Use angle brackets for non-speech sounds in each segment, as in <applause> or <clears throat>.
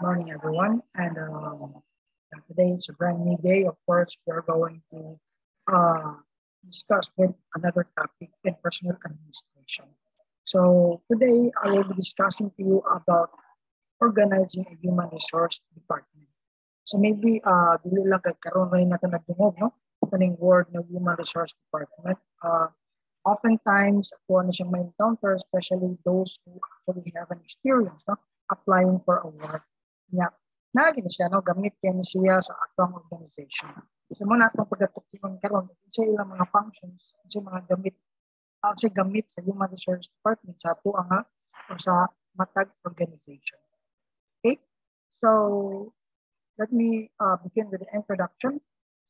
morning, everyone. And um, today is a brand new day. Of course, we're going to uh, discuss with another topic in personal administration. So today, I will be discussing to you about organizing a human resource department. So maybe uh, dili lang kay karon rin natin nagdungog, no? Kaning word na human resource department. Uh, oftentimes, ako na siyang ma-encounter, especially those who actually have an experience, no? Applying for a work. Yeah. Nagin siya, no? Gamit kaya ni siya sa atong organization. So muna itong pagkatukiyon karon sa ilang mga functions, sa mga gamit, uh, sa gamit sa human resource department sa ato ang o sa matag organization. Okay? So, let me uh, begin with the introduction.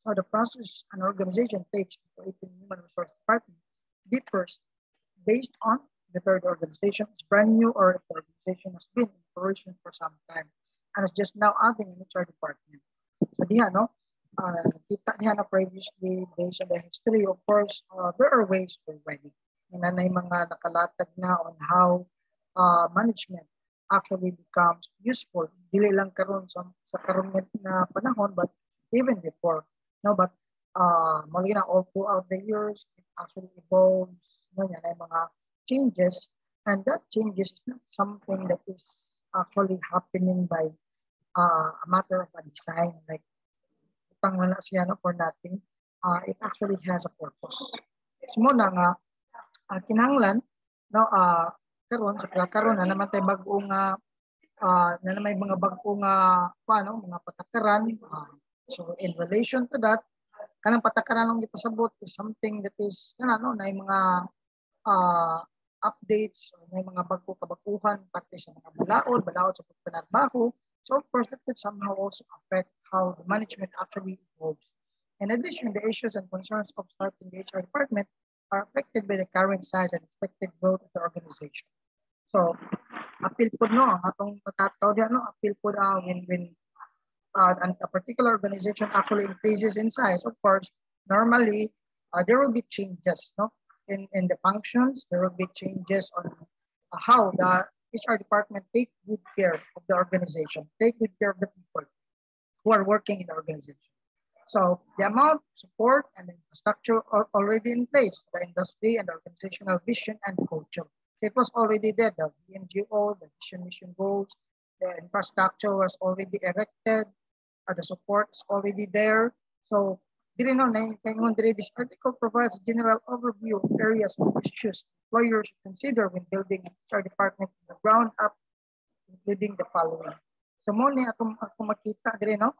So the process an organization takes to create a human resource department differs based on the third organization is brand new or the organization has been in operation for some time and is just now adding an HR department. So diha, no? Uh, kita niya na previously based on the history, of course, uh, there are ways already. Yan na mga nakalatag na on how uh, management actually becomes useful. Dili lang karon sa, sa karon na panahon, but even before. No, but uh, mali na all throughout the years, it actually evolves. No, yan ay mga changes. And that changes not something that is actually happening by uh, a matter of a design. Like, utang na siya no, for nothing. Uh, it actually has a purpose. So muna nga, uh, kinanglan, no, uh, karon sa karon na naman tay bag-o nga uh, na naman mga bag-o nga paano mga patakaran uh, so in relation to that kanang patakaran ng ipasabot is something that is kana no na mga uh, updates na mga bag-o kabakuhan parte sa mga balaod balaod sa pagpanarbaho so of course that could somehow also affect how the management actually evolves in addition the issues and concerns of starting the HR department are affected by the current size and expected growth of the organization. So, appeal po no, atong natataw diyan no, appeal po uh, when when uh, a particular organization actually increases in size. Of course, normally uh, there will be changes no in in the functions. There will be changes on how the HR department take good care of the organization, take good care of the people who are working in the organization. So the amount, of support, and infrastructure are already in place, the industry and organizational vision and culture. It was already there, the NGO, the mission, mission goals, the infrastructure was already erected, uh, the support is already there. So, dili no, this article provides a general overview of areas of issues employers should consider when building an HR department from the ground up, including the following. So, mo ni atong, atong makita diri no,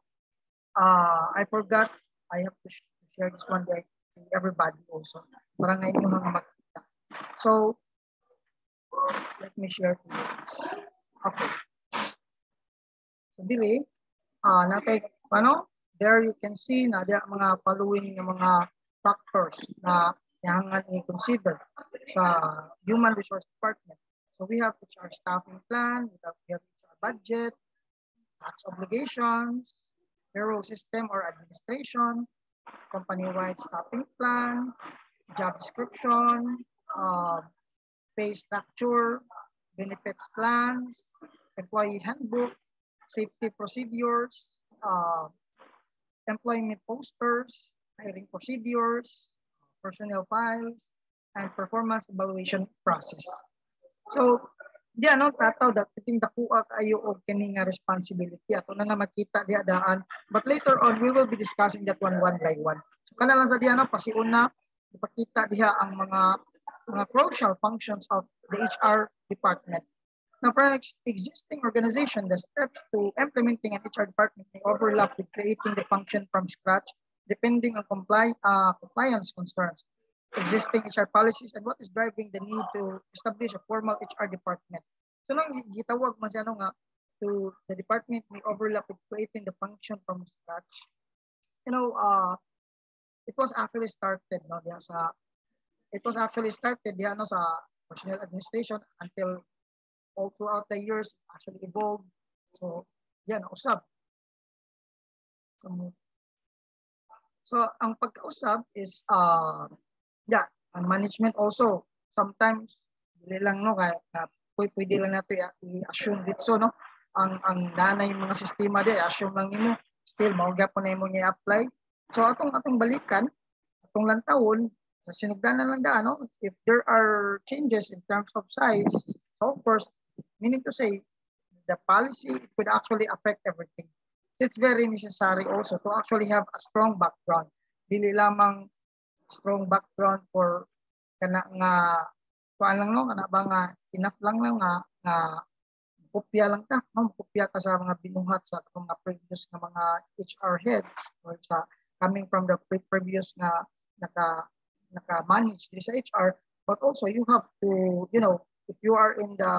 uh, I forgot, I have to share this one day to everybody also. Para ngayon yung mga makita. So, let me share to you this. Okay. So, dili, uh, natay, ano, there you can see na there mga following ng mga factors na yahangan i-consider sa human resource department. So we have HR staffing plan, we have, we have HR budget, tax obligations, payroll system or administration, company-wide staffing plan, job description, uh, pay structure, benefits plans, employee handbook, safety procedures, uh, employment posters, hiring procedures, personnel files, and performance evaluation process. So, di ano tataw dat piting dakuha kayo og kini nga responsibility ato na na makita diha daan but later on we will be discussing that one one by one so kana lang sa diha no pasiuna ipakita diha ang mga mga crucial functions of the HR department. Now, for an ex existing organization, the steps to implementing an HR department may overlap with creating the function from scratch, depending on comply, uh, compliance concerns, existing HR policies, and what is driving the need to establish a formal HR department. So, nang gitawag man nga, to the department may overlap with creating the function from scratch. You know, uh, it was actually started no, sa it was actually started yan no, sa personnel administration until all throughout the years actually evolved. So, yan, usab. So, so ang pagkausap is, uh, yeah, ang management also, sometimes, dili lang, no, kaya na, pwede lang natin i-assume dito, no, ang ang nanay mga sistema di assume lang nimo. Still mao gyapon na imo i-apply. So atong atong balikan atong lantawon sa sinugdanan lang daan no? If there are changes in terms of size so of course meaning to say the policy could actually affect everything. It's very necessary also to actually have a strong background. Dili lamang strong background for kana nga kuan lang no? Kana ba nga enough lang lang nga nga kopya lang ta no? Kopya ka sa mga binuhat sa mga previous nga mga HR heads or sa coming from the previous nga naka naka manage sa HR but also you have to you know if you are in the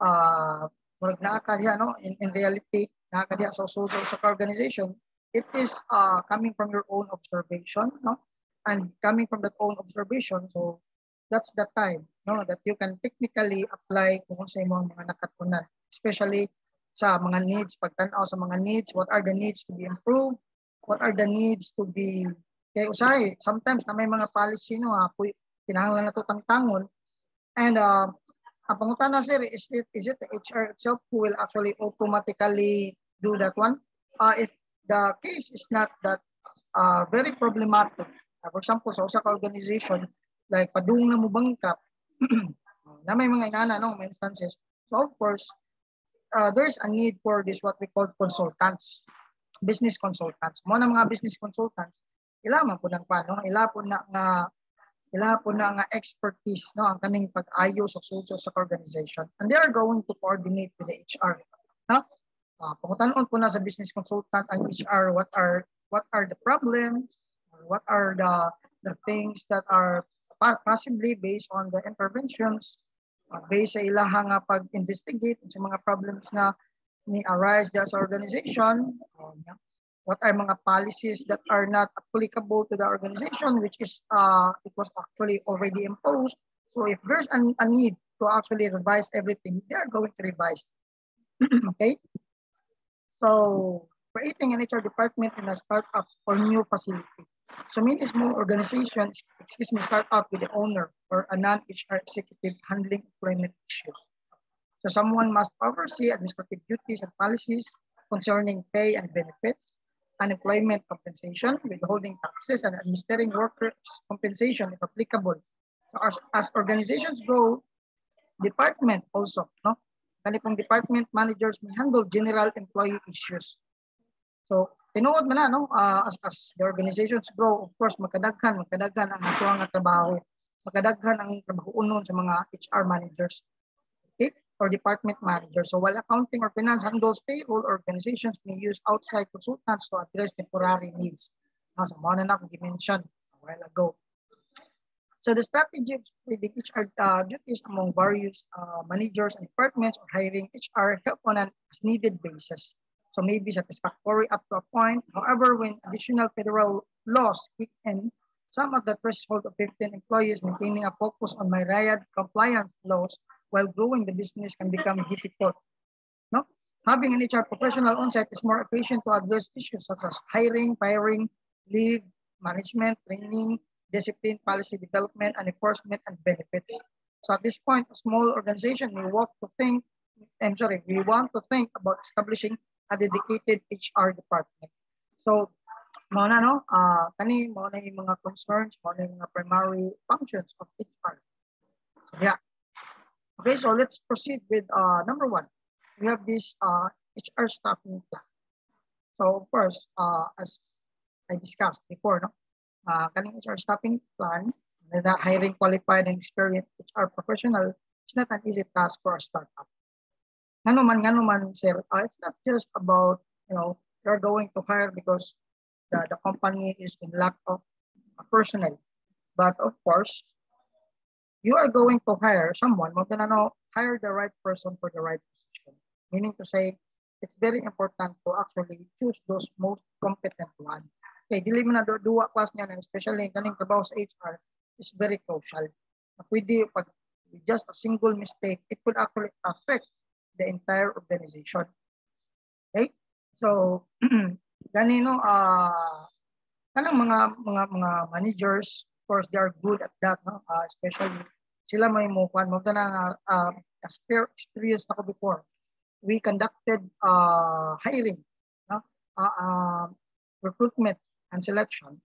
uh murag naa ka diha no? In, in reality naa ka diha sa social sa organization. It is uh coming from your own observation no? And coming from that own observation so that's the time no? That you can technically apply kung sa imong mga nakatunan especially sa mga needs pagtan-aw sa mga needs what are the needs to be improved? What are the needs to be kay usahay? Sometimes na may mga policy no? Ha kinahanglan nato tangtangon. And uh, ang pangutana sir is it is it the HR itself who will actually automatically do that one? Uh, if the case is not that uh, very problematic uh, for example sa usa ka organization like padung na mo bankrupt <clears throat> na may mga inana no may instances. So of course uh, there's a need for this what we call consultants business consultants. Mo na mga business consultants ilaman po ng paano ila po na nga ila po nga expertise no ang kaning pag-ayo sa social sa organization. And they are going to coordinate with the HR no? Uh, pangutanon po na sa business consultant ang HR what are what are the problems? Or what are the the things that are possibly based on the interventions? Uh, based sa ilaha nga pag-investigate sa mga problems na ni arise sa organization. Um, what are mga policies that are not applicable to the organization which is uh, it was actually already imposed. So if there's a, a need to actually revise everything they are going to revise. <clears throat> Okay? So creating an HR department in a startup or new facility. So many small organizations, excuse me, start out with the owner or a non-HR executive handling employment issues. So someone must oversee administrative duties and policies concerning pay and benefits, unemployment compensation, withholding taxes, and administering workers' compensation if applicable. So as, as organizations grow, department also, no? Kanipong department managers may handle general employee issues. So tinuod man na no uh, as, as the organizations grow of course magkadaghan magkadaghan ang ato nga trabaho magkadaghan ang trabaho unon sa mga HR managers? Or department managers so while accounting or finance handles payroll organizations may use outside consultants to address temporary needs. As mo na na akong mention a while ago. So the strategy of spreading HR uh, duties among various uh, managers and departments or hiring HR help on an as needed basis. So maybe satisfactory up to a point. However, when additional federal laws kick in, some of the threshold of 15 employees maintaining a focus on myriad compliance laws while growing the business can become difficult. No? Having an HR professional on site is more efficient to address issues such as hiring, firing, leave, management, training, discipline, policy development, and enforcement and benefits. So at this point, a small organization may want to think, I'm sorry, we want to think about establishing a dedicated HR department. So, mao na no, uh, kani na yung mga concerns, mao na yung mga primary functions of HR. So, yeah. Okay, so let's proceed with uh, number one. We have this uh, HR staffing plan. So, first, uh, as I discussed before, no, uh, kaning HR staffing plan, the hiring qualified and experienced HR professional is not an easy task for a startup ngano man ngano man sir uh, it's not just about you know you're going to hire because the, the company is in lack of personnel but of course you are going to hire someone mo na no hire the right person for the right position meaning to say it's very important to actually choose those most competent one okay dili man na duwa class niya na, especially kaning trabaho sa HR is very crucial pwede pag just a single mistake it could actually affect the entire organization. Okay? So, <clears throat> ganino, uh, kanang mga mga mga managers, of course, they are good at that, no? Uh, especially, sila may mukuan mo na uh, experience ako before. we conducted uh, hiring, no? uh, uh, recruitment and selection.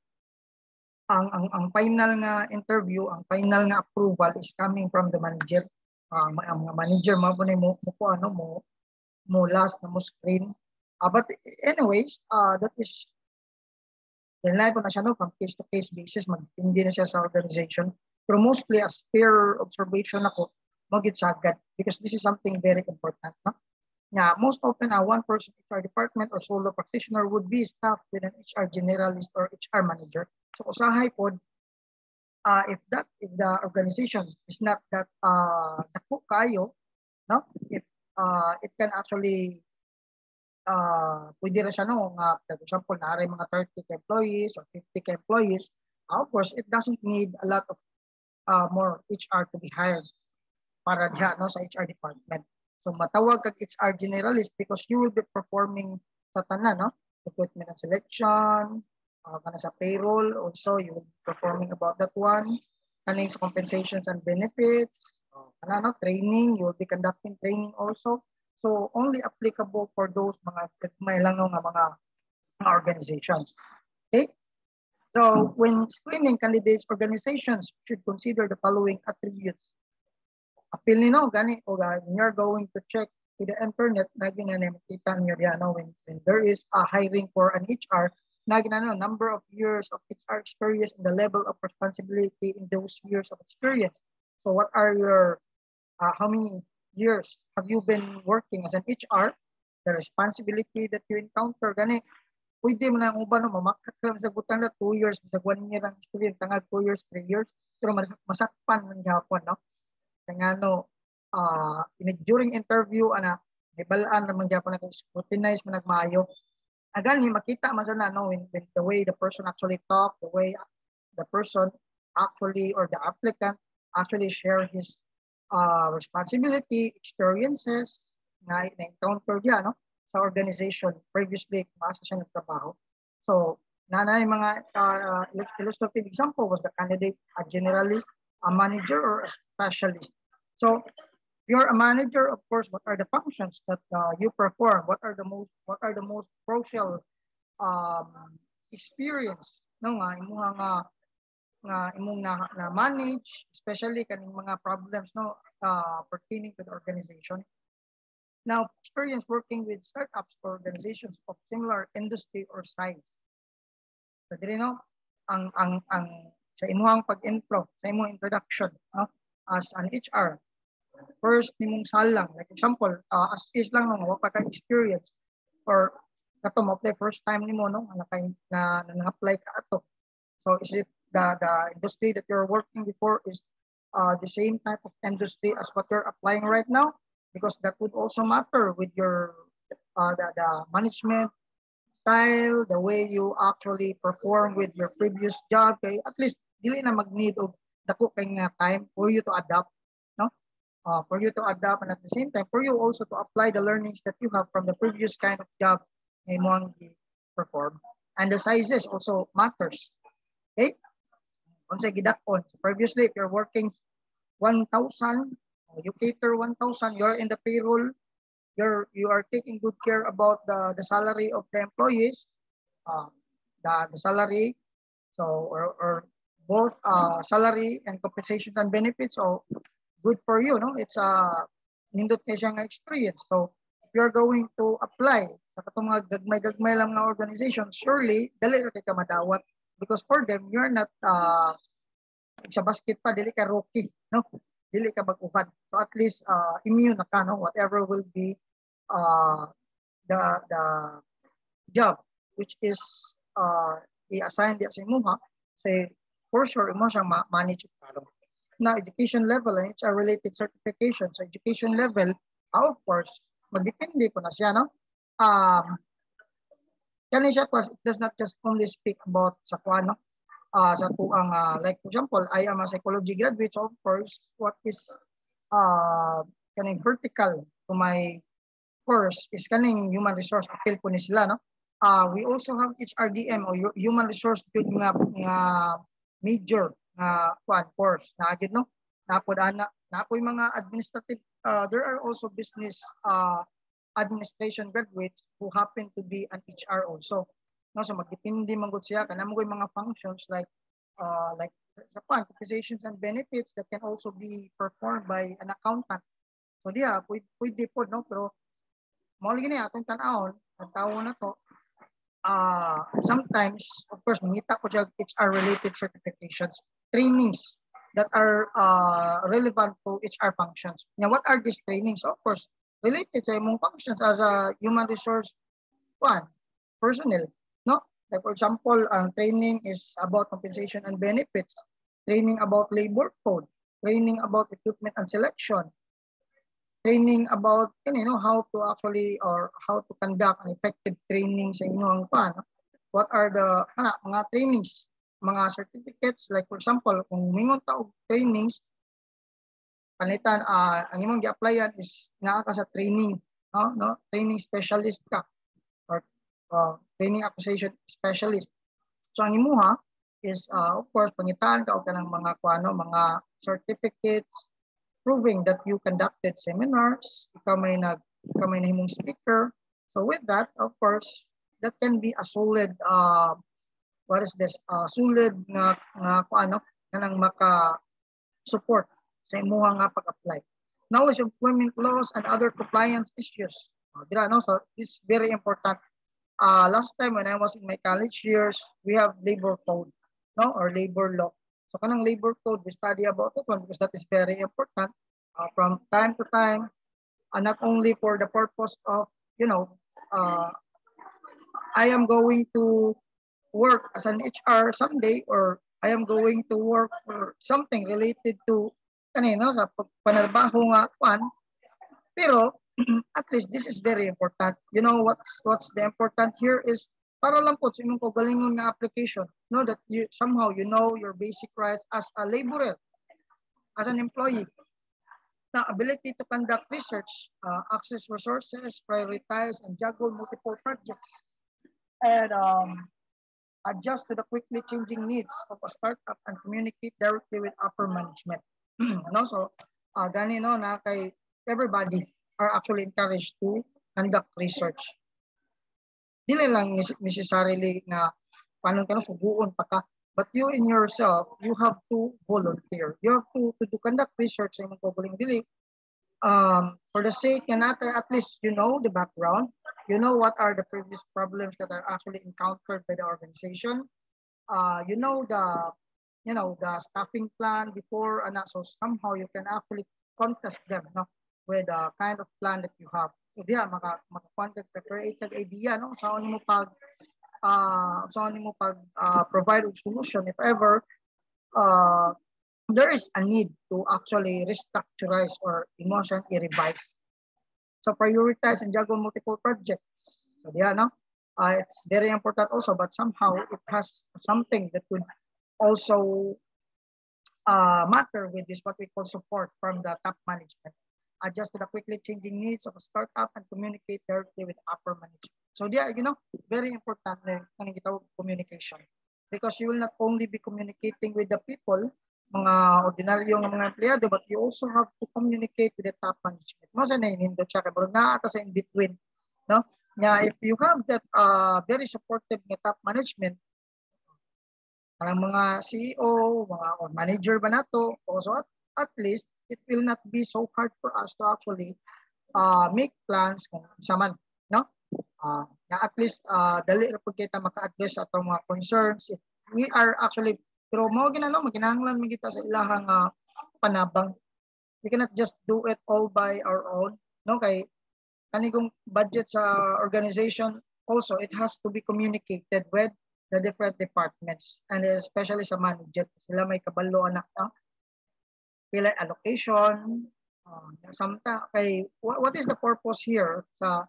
Ang, ang, ang final nga interview, ang final nga approval is coming from the manager. Uh, mga manager mo po mo, mo ano mo mo last na mo screen. Uh, but anyways, uh, that is Dahil po na siya no, from case to case basis, magpindi na siya sa organization. Pero mostly as peer observation ako, magit sagad because this is something very important. No? Nga, most often a one person HR department or solo practitioner would be staffed with an HR generalist or HR manager. So usahay po, uh, if that if the organization is not that uh, dako kayo, no? If uh, it can actually uh, pwede rin siya no, nga, for example, naari mga 30 employees or 50 employees, of course, it doesn't need a lot of uh, more HR to be hired para diha no, sa HR department. So matawag kag HR generalist because you will be performing sa tanan, no? Recruitment and selection, uh, kana sa payroll, also you will be performing about that one. Kaning sa compensations and benefits, uh, kana no, training, you will be conducting training also. So only applicable for those mga may lang nga mga organizations. Okay? So when screening candidates, organizations should consider the following attributes. Apil nino gani o when you're going to check to the internet, lagi na nakita niyo diyan when, when there is a hiring for an HR, lagi na no, number of years of HR experience and the level of responsibility in those years of experience. So what are your, uh, how many years have you been working as an HR, the responsibility that you encounter, gani, pwede mo na ang uban, no, mamakat ka sa butang na 2 years, sa 1 year ang experience, tangag 2 years, 3 years, pero masakpan man gapon, no? Kaya no, uh, during interview, ana, may balaan naman gapon na scrutinize mo nagmayo. Agani, makita man sana, no, when, when the way the person actually talk, the way the person actually, or the applicant actually share his uh, responsibility, experiences na na-encounter niya no, sa organization previously kung asa siya nagtrabaho. So, nanay mga uh, illustrative example was the candidate a generalist, a manager, or a specialist. So, you're a manager, of course, what are the functions that uh, you perform? What are the most what are the most crucial um, experience no nga imuha nga nga imong na, na manage especially kaning mga problems no uh, pertaining to the organization now experience working with startups or organizations of similar industry or size. So dili no? Ang ang ang sa imuhang pag-intro sa imong introduction no? As an HR first nimong salang like example uh, as is lang no? Wa pa ka experience. Or kato mo apply first time nimo no? Na na, na apply ka ato. So is it the, the industry that you're working before is uh, the same type of industry as what you're applying right now because that would also matter with your uh, the, the management style, the way you actually perform with your previous job. Kay at least dili na mag-need of dako kay nga time for you to adapt, no? Uh, for you to adapt and at the same time for you also to apply the learnings that you have from the previous kind of job na mo perform. And the sizes also matters. Okay? unsay gidakon. So previously, if you're working 1,000, you cater 1,000, you're in the payroll, you're you are taking good care about the, the salary of the employees, uh, the, the salary, so or, or both uh, salary and compensation and benefits, so good for you, no? It's a uh, nindot kay siyang experience. So if you're going to apply sa katong mga gagmay-gagmay lang nga organization, surely dali ra ka madawat because for them you're not uh, sa basket pa dili ka rookie no dili ka baguhan so at least uh, immune na ka no? Whatever will be uh, the the job which is uh, i-assign di sa imuha say for sure imo siya ma manage karon na education level and it's a related certification. So education level of course magdepende po na siya no? Um kani siya it does not just only speak about sa kuano uh, sa tuang uh, like for example I am a psychology graduate so of course what is uh kaning vertical to my course is kaning human resource. Appeal po ni sila no? Uh, we also have HRDM or human resource good nga nga major nga kuan course. Na agad no? Napod ana napoy mga administrative uh, there are also business uh, administration graduates who happen to be an HR also. No, so magdepende man gud siya kanang mga functions like uh, like sa pan, compensations and benefits that can also be performed by an accountant. So diya, pwede, po, no? Pero mo lagi na atong tan-awon, ang tawo na to, uh, sometimes, of course, mangita ko siya HR related certifications, trainings that are uh, relevant to HR functions. Now, what are these trainings? Of course, related sa imong functions as a human resource one, personnel? Like for example, uh, training is about compensation and benefits, training about labor code, training about recruitment and selection, training about you know how to actually or how to conduct an effective training sa inyong paano what are the ana, mga trainings mga certificates? Like for example kung mingon ta trainings panitan uh, ang imong gi-applyan is naa ka sa training no? No? Training specialist ka or uh, training acquisition specialist so ang imuha is uh, of course pangitaan ka og kanang mga kuano mga certificates proving that you conducted seminars, ikaw may nag ikaw may nahimong speaker. So with that, of course, that can be a solid uh, what is this? Uh, solid nga nga ano kanang maka support sa imuha nga pag-apply. Knowledge of employment laws and other compliance issues. Uh, dira, no? So this is very important. Uh, last time when I was in my college years, we have labor code, no, or labor law. So kanang labor code, we study about it one because that is very important uh, from time to time, uh, not only for the purpose of, you know, uh, I am going to work as an HR someday or I am going to work for something related to kanino sa panarbaho nga kwan. Pero <clears throat> at least this is very important. You know what's what's the important here is para lang po sa imong kagalingon nga application know that you somehow you know your basic rights as a laborer as an employee the ability to conduct research uh, access resources prioritize and juggle multiple projects and um, adjust to the quickly changing needs of a startup and communicate directly with upper management <clears throat> and also uh, gani no na kay everybody are actually encouraged to conduct research. Dili lang necessarily nga paano ka subuon pa ka? But you in yourself you have to volunteer. You have to to, to conduct research sa imong pagbuling dili. Um for the sake na at least you know the background. You know what are the previous problems that are actually encountered by the organization. Uh you know the you know the staffing plan before and so somehow you can actually contest them no with the kind of plan that you have So diha maka maka-content created idea no sa mo pag uh, sa mo pag uh, provide og solution if ever uh, there is a need to actually restructurize or emotion i-revise. So prioritize and juggle multiple projects. So diha no uh, it's very important also but somehow it has something that would also uh, matter with this what we call support from the top management adjust to the quickly changing needs of a startup, and communicate directly with upper management. So yeah, you know, very important na yung communication. Because you will not only be communicating with the people, mga ordinaryo ng mga empleyado, but you also have to communicate with the top management. Mo sa nainindo siya, kaya bro, naa sa in between. No? Nga, if you have that uh, very supportive nga top management, parang mga CEO, mga or manager ba nato, also at, at least it will not be so hard for us to actually uh, make plans kung sa man, no? Uh, na at least uh, dali ra pud kita maka-address atong mga concerns. If we are actually pero mo ginano maginahanglan man kita sa ilahang uh, panabang. We cannot just do it all by our own no? Kay kanigong budget sa organization also it has to be communicated with the different departments. And especially sa manager sila may kabalo anak no? Pila allocation uh, samta kay what, what is the purpose here sa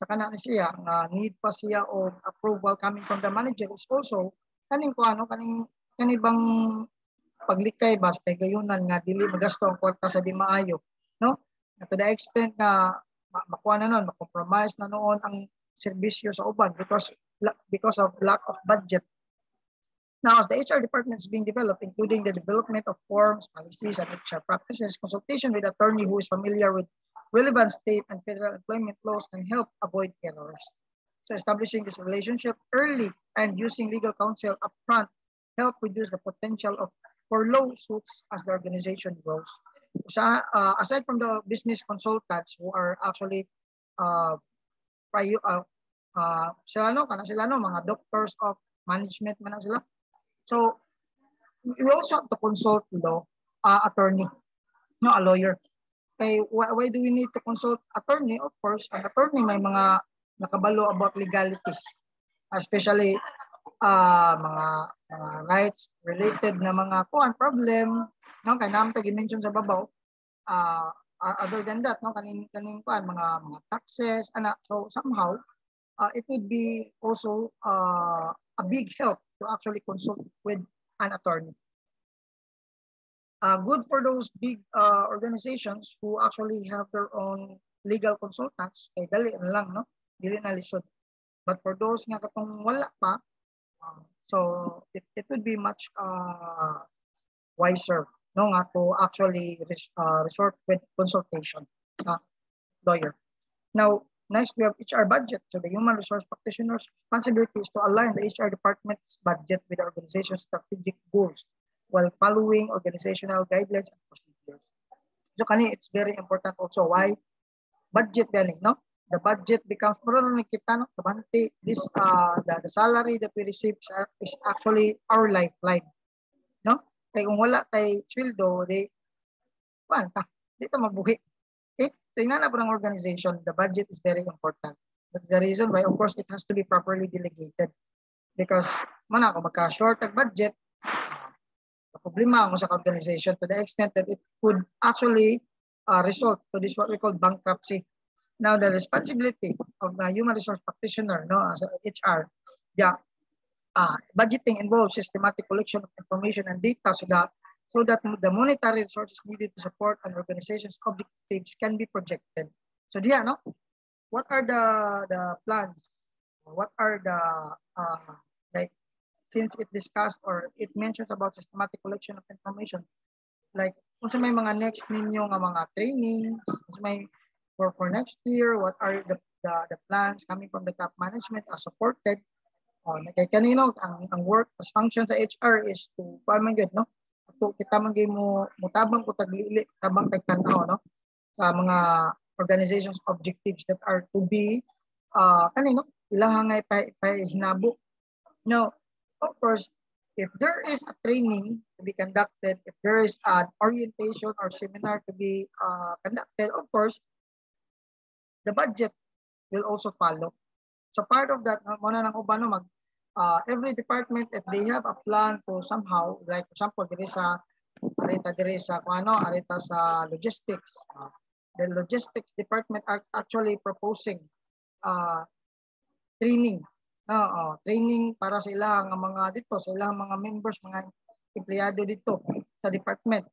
sa kana siya? Nga need pa siya og approval coming from the manager is also kaning ko ano kaning kanibang paglikay bas kay gayunan nga dili magasto ang kwarta sa di maayo no? To the extent na makuha na noon ma-compromise na noon ang serbisyo sa uban because because of lack of budget Now, as the HR department is being developed, including the development of forms, policies, and HR practices, consultation with attorney who is familiar with relevant state and federal employment laws can help avoid errors. So establishing this relationship early and using legal counsel upfront help reduce the potential of for lawsuits as the organization grows. So, uh, aside from the business consultants who are actually uh, uh, uh, sila no, kana sila no, mga doctors of management man sila. So, we also have to consult law, uh, attorney, no, a lawyer. Okay, why, why do we need to consult attorney? Of course, an attorney may mga nakabalo about legalities, especially uh, mga, mga rights related na mga kuan problem, no, kay naman tagi mention sa babaw. Uh, other than that, no, kanin kanin kuan mga mga taxes, ana. So somehow, uh, it would be also uh, a big help to actually consult with an attorney uh, good for those big uh, organizations who actually have their own legal consultants, kay dali lang, no? Dili na lisod. But for those nga katong wala pa, uh, so it, it would be much uh, wiser no nga to actually res, uh, resort with consultation sa lawyer. Now, next we have HR budget. So the human resource practitioner's responsibility is to align the HR department's budget with the organization's strategic goals while following organizational guidelines and procedures. So kani it's very important also why budget gani no the budget becomes pero na kita no kabante this uh the, the salary that we receive is actually our lifeline no kay kung wala tay sweldo di kuan ta dito mabuhi na po ng organization the budget is very important that's the reason why of course it has to be properly delegated because mana ako magka short ang budget problema mo sa organization to the extent that it could actually uh, result to this what we call bankruptcy. Now, the responsibility of the human resource practitioner, no, as HR, yeah, uh, budgeting involves systematic collection of information and data so that so that the monetary resources needed to support an organization's objectives can be projected. So, yeah, no, what are the the plans? What are the uh, like since it discussed or it mentions about systematic collection of information, like kung sa may mga next ninyo nga mga trainings, kung may for, for next year, what are the, the, the plans coming from the top management as supported. Oh, kay kanino ang ang work as function sa HR is to paano man gud no? To kita man mo mutabang ko taglili tabang kay tanaw no sa mga organizations objectives that are to be uh kanino ilang ngay pa, pa hinabo. No, of course, if there is a training to be conducted, if there is an orientation or seminar to be uh, conducted, of course, the budget will also follow. So part of that, muna ng uban, mag, uh, every department, if they have a plan to somehow, like for example, there is a, arita there is a, ano, arita sa logistics. Uh, the logistics department are actually proposing uh, training uh, training para sa ilang mga dito, sa ilang mga members, mga empleyado dito sa department.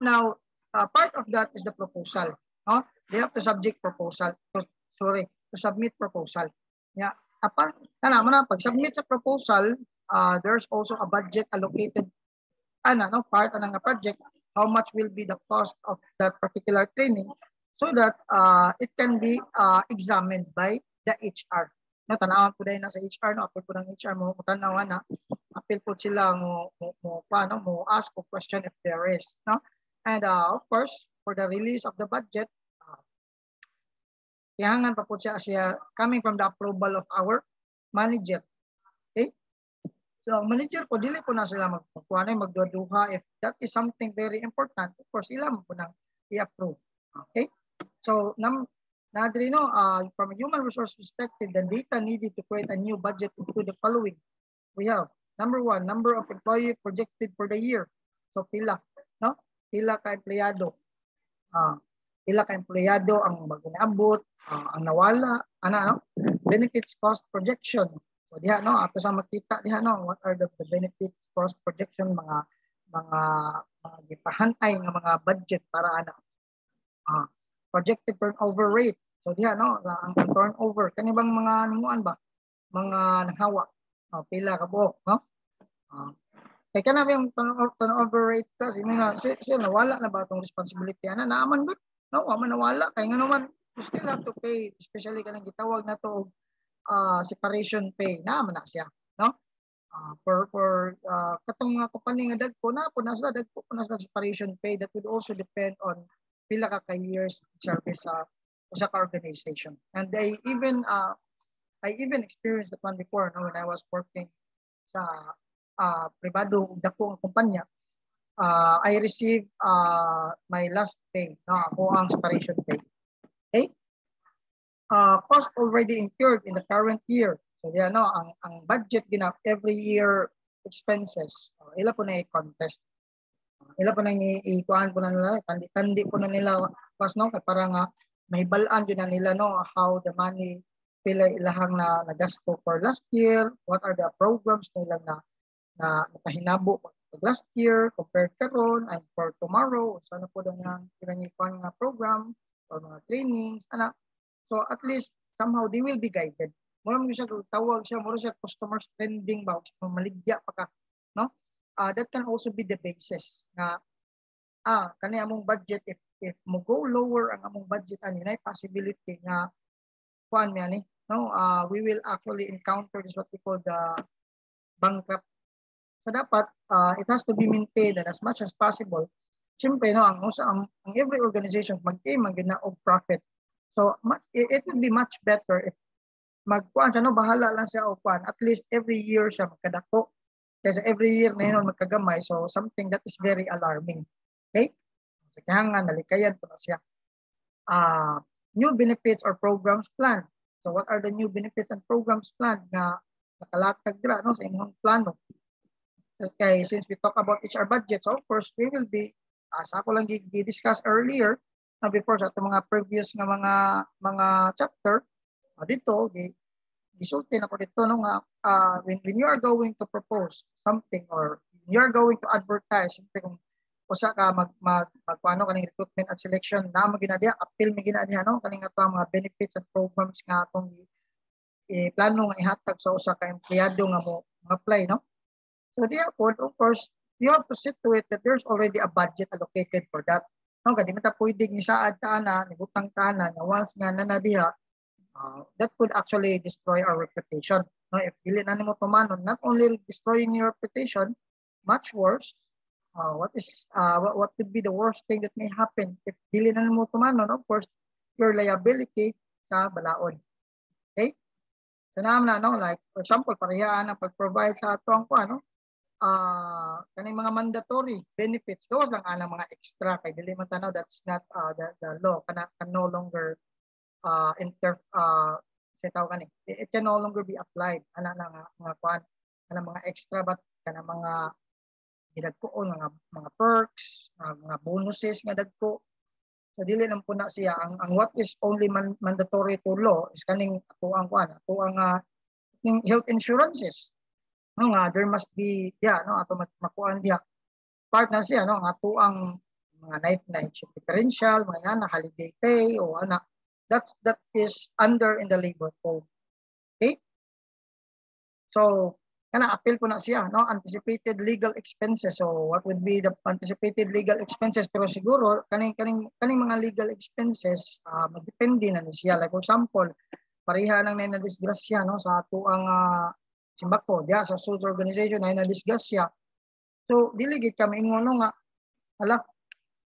Now, uh, part of that is the proposal. No? They have to subject proposal. To, sorry, to submit proposal. Yeah. Upon, tana mo na, pag submit sa proposal, uh, there's also a budget allocated ano, no, part ng project, how much will be the cost of that particular training so that uh, it can be uh, examined by the HR no tanawan po dahil na sa HR no apil po ng HR mo tanawan na apil po sila mo mo, mo paano mo ask for question if there is no? And uh, of course for the release of the budget uh, pa po siya siya coming from the approval of our manager okay so manager po dili po na sila magkuha na magduduha if that is something very important of course ilam po nang i-approve okay so num Nadrino, uh, from a human resource perspective, the data needed to create a new budget include the following. We have, number one, number of employee projected for the year. So pila, no? Pila ka empleyado. Uh, pila ka empleyado ang mag-inabot, uh, ang nawala, ano, ano? Benefits cost projection. So diha, no? Ato sa makita diha, no? What are the, the benefits cost projection, mga mga mga gipahanay nga mga budget para ana. Uh, projected turnover rate. So diha no, ang, ang turnover kani bang mga namuan ba? Mga nanghawa. Oh, pila ka buok, no? Uh, kay kana yung turnover rate kasi mga si, si nawala na ba tong responsibility ana naaman ba? No wa man nawala kay nga naman you still have to pay especially kanang gitawag na to uh, separation pay. Na man siya no? Uh, for for uh, katong mga company nga dagko na po nasa dagko po nasa separation pay. That would also depend on pila ka ka years service sa uh, sa organization. And I even uh, I even experienced that one before no, when I was working sa uh, privado dako ang kumpanya uh, I received uh, my last pay no ako ang separation pay. Okay? Uh, cost already incurred in the current year. So yeah no ang ang budget ginap every year expenses uh, ila po na i-contest uh, ila po na i-kuan po na nila kandi kandi po na nila pas no kay para nga may balaan yun na nila no how the money pila ilahang na nagasto for last year, what are the programs na ilang na na napahinabo last year compared karon and for tomorrow so ano po yang kinangikuan nga program or mga trainings ana so at least somehow they will be guided. Mo mo siya tawag siya mo siya customer trending ba maligya pa ka no? Uh, that can also be the basis na ah kani among budget if if mo go lower ang among budget ani na possibility nga kuan mi ani no? Uh, we will actually encounter this what we call the bankrupt so dapat uh, it has to be maintained as much as possible siyempre no ang ang, ang every organization mag-aim mag na og profit. So it, would be much better if magkuan siya no bahala lang siya og kuan. At least every year siya magkadako. Kasi every year na yun magkagamay. So something that is very alarming. Okay? So kaya nga nalikayan po na siya. Uh, new benefits or programs plan. So what are the new benefits and programs plan nga nakalatag dira no sa imong plano Okay, since we talk about HR budget, so of course, we will be, as ako lang i-discuss earlier, na before sa mga previous nga mga mga chapter, uh, dito, di, gisulti na ko dito, no, nga, uh, when, when you are going to propose something or you are going to advertise, siyempre kung usa ka mag mag, mag paano kaning recruitment at selection na mo ginadiya appeal mi ginadiya no kaning ato mga benefits and programs nga atong i, plano nga ihatag sa usa ka empleyado nga mo apply no So therefore, of course, you have to sit to it that there's already a budget allocated for that. No, kadi mata pwedeng ni saad ta na, ni butang ta na, once nga na nadiha, uh, that could actually destroy our reputation. No, if dili na nimo tumanon, not only destroying your reputation, much worse, uh, what is uh, what, what could be the worst thing that may happen if dili na nimo tumanon, of course, your liability sa balaod. Okay? So na no, like for example, parehaan ang pag-provide sa ato ang ano, uh, kaning mga mandatory benefits. Gawas lang ana mga extra kay dili man tanaw that's not uh, the, the law. Kana can no longer uh, inter uh, sitaw kani it can no longer be applied. Ana na nga mga kuan kana mga extra but kana mga gidagkoon mga mga perks mga, bonuses nga dagko. So dili nang puna siya. Ang ang what is only man, mandatory to law is kaning ato ang kuan ato ang uh, health insurances no nga there must be yeah no ato makuan dia part na siya no nga tuang mga night night shift differential mga na holiday pay o ana that that is under in the labor code. Okay? So kana appeal ko na siya no anticipated legal expenses. So what would be the anticipated legal expenses? Pero siguro kaning kaning kaning mga legal expenses uh, magdepende na ni siya. Like for example pareha nang na disgrasya no sa ato ang uh, simbako diya sa social organization ay na-discuss siya. So dili gid kami ingon nga ala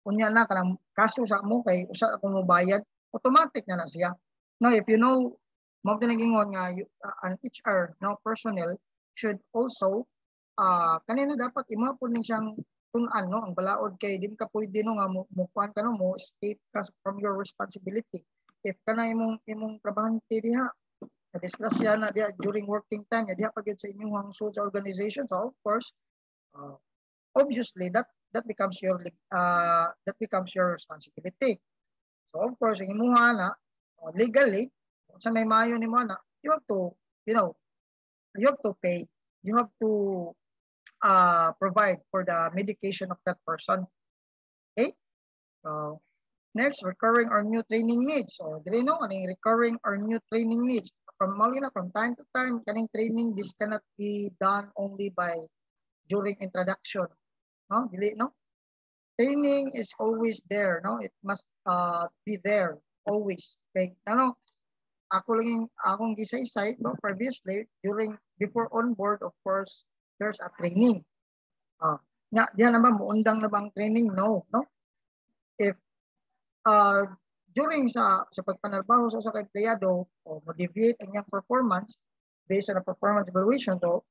unya na kanang kaso sa mo kay usa akong mobayad automatic na na siya. Now if you know mo ingon nga uh, an HR no personnel should also uh, kanina dapat imo ni siyang tun-an no ang balaod kay di ka pwede no nga mo mukuan ka no mo escape ka from your responsibility if kana imong imong trabahante diha na-disgrasya na dia during working time, diha pag sa inyong social organization. So of course, uh, obviously that that becomes your uh, that becomes your responsibility. So of course, ang imuha na uh, legally sa may mayo ni mo na, you have to, you know, you have to pay, you have to uh, provide for the medication of that person. Okay? So, next, recurring or new training needs. So, dili no, aning recurring or new training needs from Molina, from time to time, kaning training, this cannot be done only by during introduction. No? Dili, no? training is always there, no? It must uh, be there always. Okay, ano, ako lang yung akong gisay-site no previously during before on board of course there's a training uh, nga diyan naman muundang na bang training no no if uh, during sa sa pagpanalbaho sa sa empleyado o mo-deviate ang iyang performance based on a performance evaluation so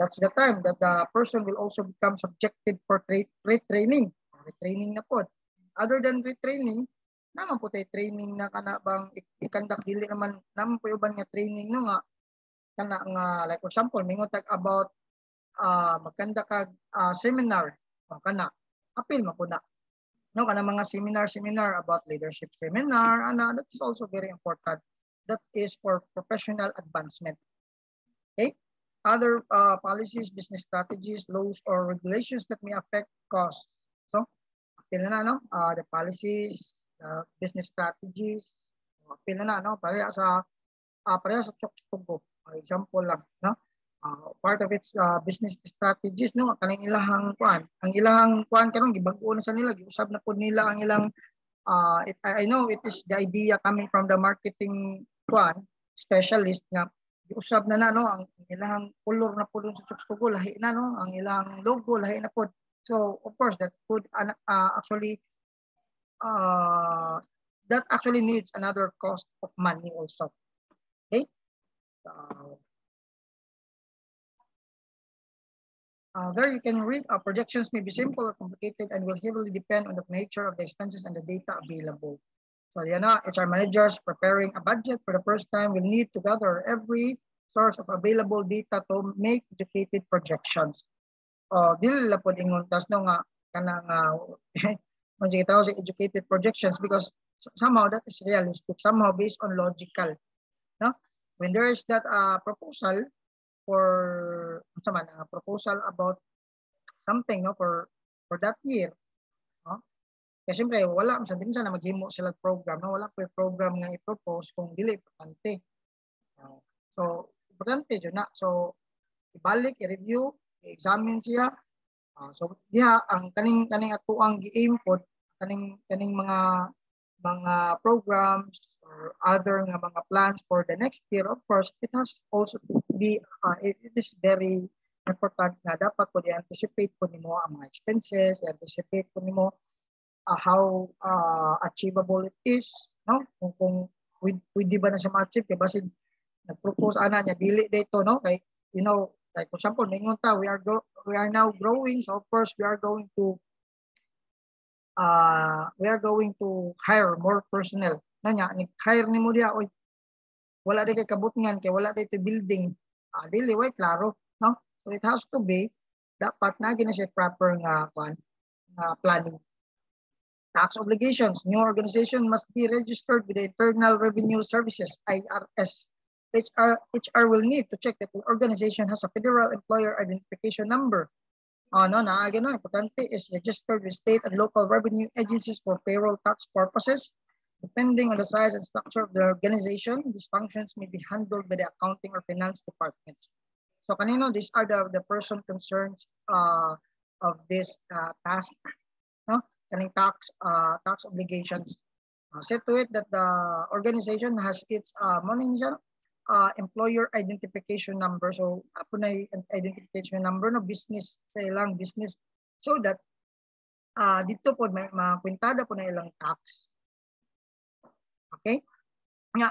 that's the time that the person will also become subjected for retraining. Retraining na po. Other than retraining naman po tay training na kana bang ikandak dili naman naman po uban nga training no nga kana nga like for example mingon tag about uh, magkanda kag uh, seminar. O kana apil man na no kana mga seminar seminar about leadership seminar ana that's also very important that is for professional advancement okay other uh, policies business strategies laws or regulations that may affect costs so apil na no uh, the policies uh, business strategies, pila na, no? Pareha sa, uh, pareha sa. Uh, example lang, no? Uh, part of its uh, business strategies no? Kaning ilahang kuan ang ilahang kuan karon gibag-o na sa nila. Giusab na pud nila ang ilang uh, it, I know it is the idea coming from the marketing kuan specialist nga. Giusab na na no? Ang ilahang color na pud sa Chokstogo lahi na no? Ang ilang logo lahi na pud so of course that could uh, actually uh, that actually needs another cost of money also. Okay. So, uh, there you can read uh, projections may be simple or complicated and will heavily depend on the nature of the expenses and the data available. So you know, HR managers preparing a budget for the first time will need to gather every source of available data to make educated projections. Uh, dili la pod ingon tas no nga kanang uh, kita sa educated projections because somehow that is realistic, somehow based on logical. No? When there is that uh, proposal for sama na proposal about something no for for that year no? Kasi siyempre wala sa din sana maghimo sila program no? Wala pa program nga i-propose kung dili importante. Uh, so importante jud na. So ibalik i-review i-examine siya. Uh, so diha ang kaning kaning atuang gi-aim pod kaning kaning mga mga programs or other nga mga plans for the next year of course it has also to be uh, it, is very important nga dapat po anticipate po nimo ang mga expenses anticipate po nimo uh, how uh, achievable it is no? Kung kung pwede ba na siya ma-achieve? Kay basin nag-propose ana niya dili dito no? Kay you know like for example ningon ta we are we are now growing so of course we are going to uh, we are going to hire more personnel nanya ni hire ni mo diha oy wala di kay kabutngan kay wala di building. Ah, dili way klaro no? So it has to be dapat na gina siya proper nga kwan nga planning. Tax obligations new organization must be registered with the internal revenue services IRS HR, HR will need to check that the organization has a federal employer identification number. Ano na, again, importante is registered with state and local revenue agencies for payroll tax purposes. Depending on the size and structure of the organization, these functions may be handled by the accounting or finance departments. So kanino, these are the, the person concerned uh, of this uh, task, no? tax, uh, tax obligations. Uh, set to it that the organization has its uh, money uh, employer identification number. So ako identification number no business sa ilang business so that uh, dito po may makwintada po na ilang tax. Okay? Nga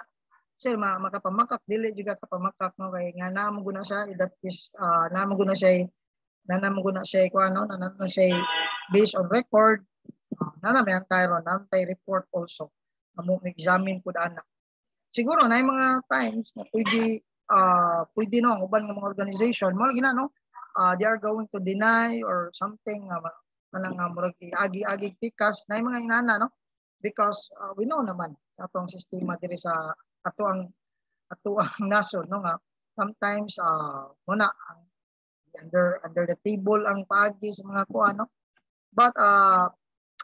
sir ma makapamakak dili juga kapamakak no? Kay nga namo guna siya that is uh, namo guna siya na namo guna siya ko ano na na siya based on record. Uh, na na may antay ron antay report also. Amo examine pud ana siguro na mga times na pwede uh, pwede no ang uban ng mga organization mo gina no? Uh, they are going to deny or something uh, manang uh, murag agi-agi tikas na mga inana no because uh, we know naman atong sistema diri sa ato ang ato ang <laughs> nasod no nga sometimes uh, muna ang under under the table ang paagi sa mga kuan no but uh,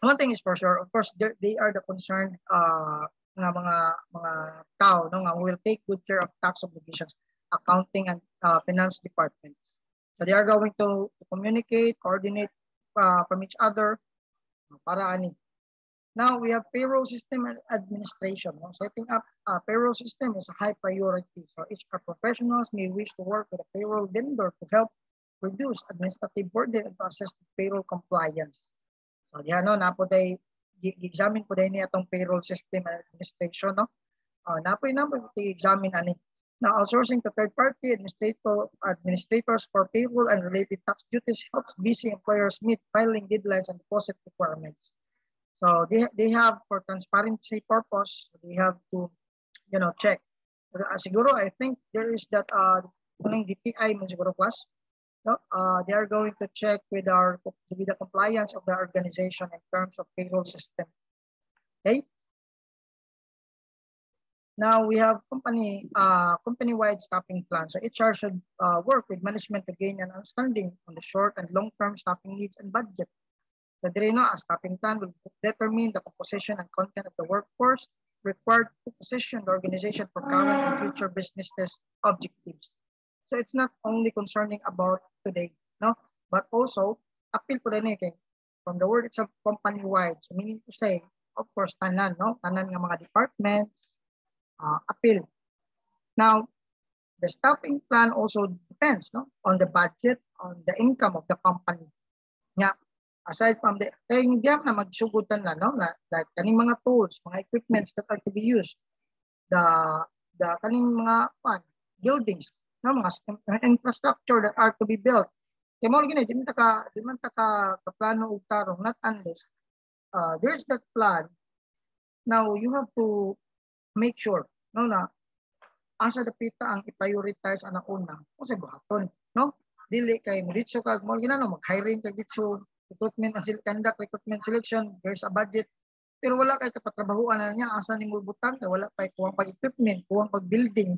one thing is for sure of course they are the concerned uh, nga mga mga tao no nga will take good care of tax obligations accounting and uh, finance departments so they are going to, to communicate coordinate uh, from each other Para ani. Now we have payroll system administration. Setting up a payroll system is a high priority. So HR professionals may wish to work with a payroll vendor to help reduce administrative burden and to assess payroll compliance. So diyan no, napo day examine po din niya itong payroll system administration no. Uh, napo yung number examine ani. Now outsourcing to third party administrator administrators for payroll and related tax duties helps busy employers meet filing deadlines and deposit requirements. So they, they have for transparency purpose, they have to, you know, check. Uh, siguro, I think there is that, uh, DTI siguro class, no? Uh, they are going to check with our, with the compliance of the organization in terms of payroll system. Okay? Now we have company uh, company-wide staffing plan. So HR should uh, work with management to gain an understanding on the short and long-term staffing needs and budget the Dreno as staffing plan will determine the composition and content of the workforce required to position the organization for current and future business objectives. So it's not only concerning about today, no, but also appeal po rin eh, from the word itself company-wide. So meaning to say, of course, tanan, no? Tanan ng mga departments, uh, appeal. Now, the staffing plan also depends no, on the budget, on the income of the company. Nga, aside from the kay hindi na magsugutan na no na like kaning mga tools mga equipments that are to be used the the kaning mga pan buildings no mga infrastructure that are to be built. Kay mo gini di man ta ka di man ta ka, ka plano og tarong not unless uh, there's that plan now you have to make sure no na asa dapita ang i-prioritize ana una kung sa buhaton no? Dili kay mo ditso kag mo ginano mag-hiring kag ditso recruitment and conduct recruitment selection, there's a budget. Pero wala kay kapatrabahuan na niya, asa ni mo butang, wala kay kuwang pag-equipment, kuwang pag-building.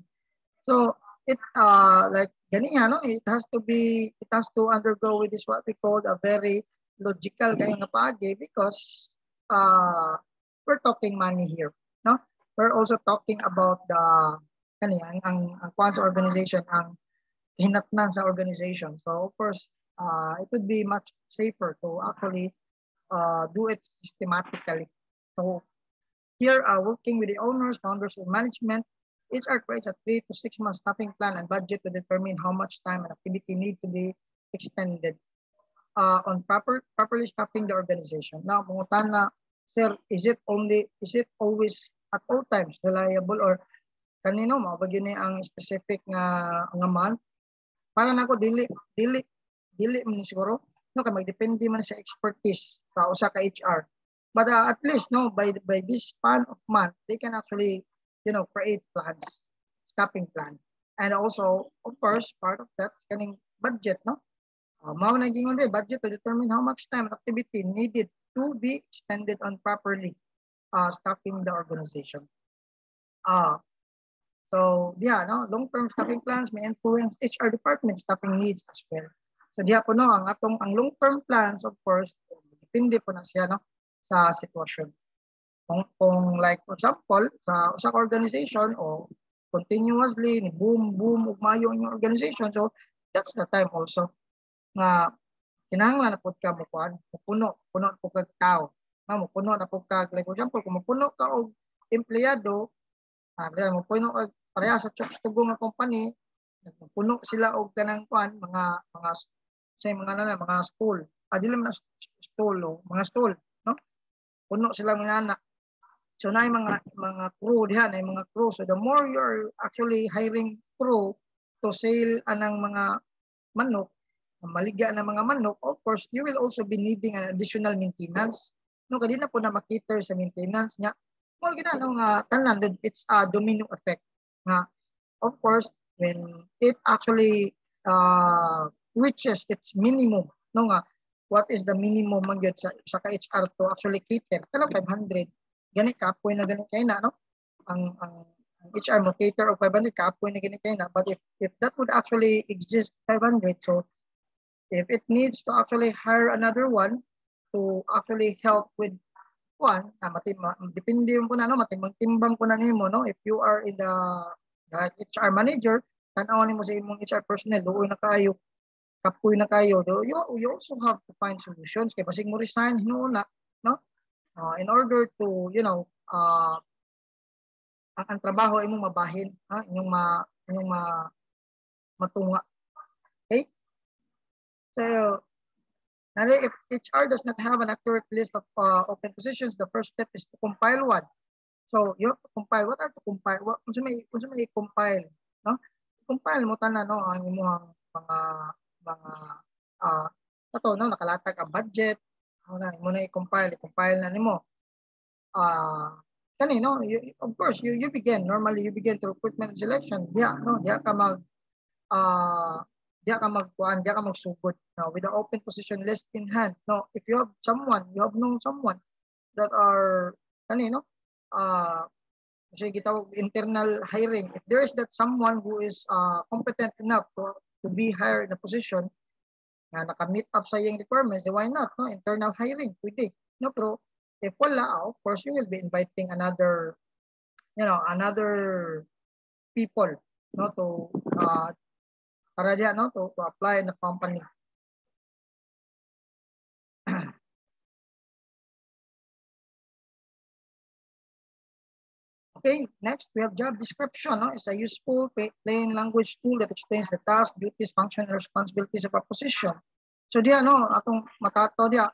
So, it uh like ganiya no it has to be it has to undergo with this what we call a very logical kaya nga paagi because uh we're talking money here no we're also talking about the kani ang ang, ang organization ang hinatnan sa organization so of course uh, it would be much safer to actually uh, do it systematically. So here, uh, working with the owners, founders, and management, HR creates a three to six month staffing plan and budget to determine how much time and activity need to be expended uh, on proper properly staffing the organization. Now, mungutan sir, is it only, is it always at all times reliable or kanino mo, bagyo ni ang specific nga, nga month? Para na ako, dili, dili dili man siguro. No kay magdepende man sa expertise sa usa ka HR but uh, at least no by by this span of month they can actually you know create plans staffing plan. And also of course part of that kaning budget no? Uh, mao na gingon budget to determine how much time and activity needed to be expended on properly uh, staffing the organization. Uh, so yeah no long-term staffing plans may influence HR department staffing needs as well So diha po no, ang atong ang long-term plans of course, depende po na siya no sa sitwasyon. Kung, kung like for example, sa usa ka organization o continuously ni boom boom ug mayo yung organization so that's the time also nga kinahanglan na pud ka mo kuan puno puno po kag tao nga mo puno na po kag like for example kung puno ka og empleyado ah mo puno kag pareha sa chokes tugo nga company puno sila og kanang kuan mga mga sa mga nana, mga school. Ah, dili man oh, mga school, no? Puno sila mga anak. So na mga mga crew diha, na mga crew. So the more you're actually hiring crew to sell anang mga manok, maligya na mga manok, of course, you will also be needing an additional maintenance. No, kadi na po na makiter sa maintenance niya. Mo gina no nga tanan it's a domino effect nga of course when it actually uh, which is its minimum. No nga what is the minimum man sa sa ka HR to? Actually cater kana 500 gani kapoy na gani kay na no? Ang ang, ang HR mo cater og 500 kapoy na gani kay na. But if if that would actually exist 500 so if it needs to actually hire another one to actually help with one na matim depende mo na no? Matimang timbang ko na nimo no? If you are in the, the HR manager tan-aw nimo sa imong HR personnel luoy na kayo kapoy na kayo, do, you, you also have to find solutions. Kaya basig mo resign, hinuuna, no? Uh, in order to, you know, uh, ang, ang trabaho ay mong mabahin, ha? inyong ma, inyong ma, matunga. Okay? So, if HR does not have an accurate list of uh, open positions, the first step is to compile one. So, you have to compile. What are to compile? What, kung may, kung may compile, no? Compile mo tanan no ang imong mga mga uh, ito no nakalatag ang budget, na mo na i-compile, i-compile na nimo. Ah, uh, kani no, you, of course you you begin normally you begin through recruitment and selection. Diya no, diya ka mag uh, diya ka magkuan, diya ka magsugod no, with the open position list in hand. No, if you have someone, you have known someone that are kani no, uh, kasi gitawag internal hiring. If there is that someone who is uh, competent enough to, to be hired in a position na naka-meet up sa iyong requirements, why not? No? Internal hiring, pwede. No, pero if wala, of course, you will be inviting another, you know, another people, no, to, uh, para diyan, no, to, to apply in the company. Okay, next we have job description. No? It's a useful plain language tool that explains the task, duties, function, and responsibilities of a position. So diya, no, atong matato diya,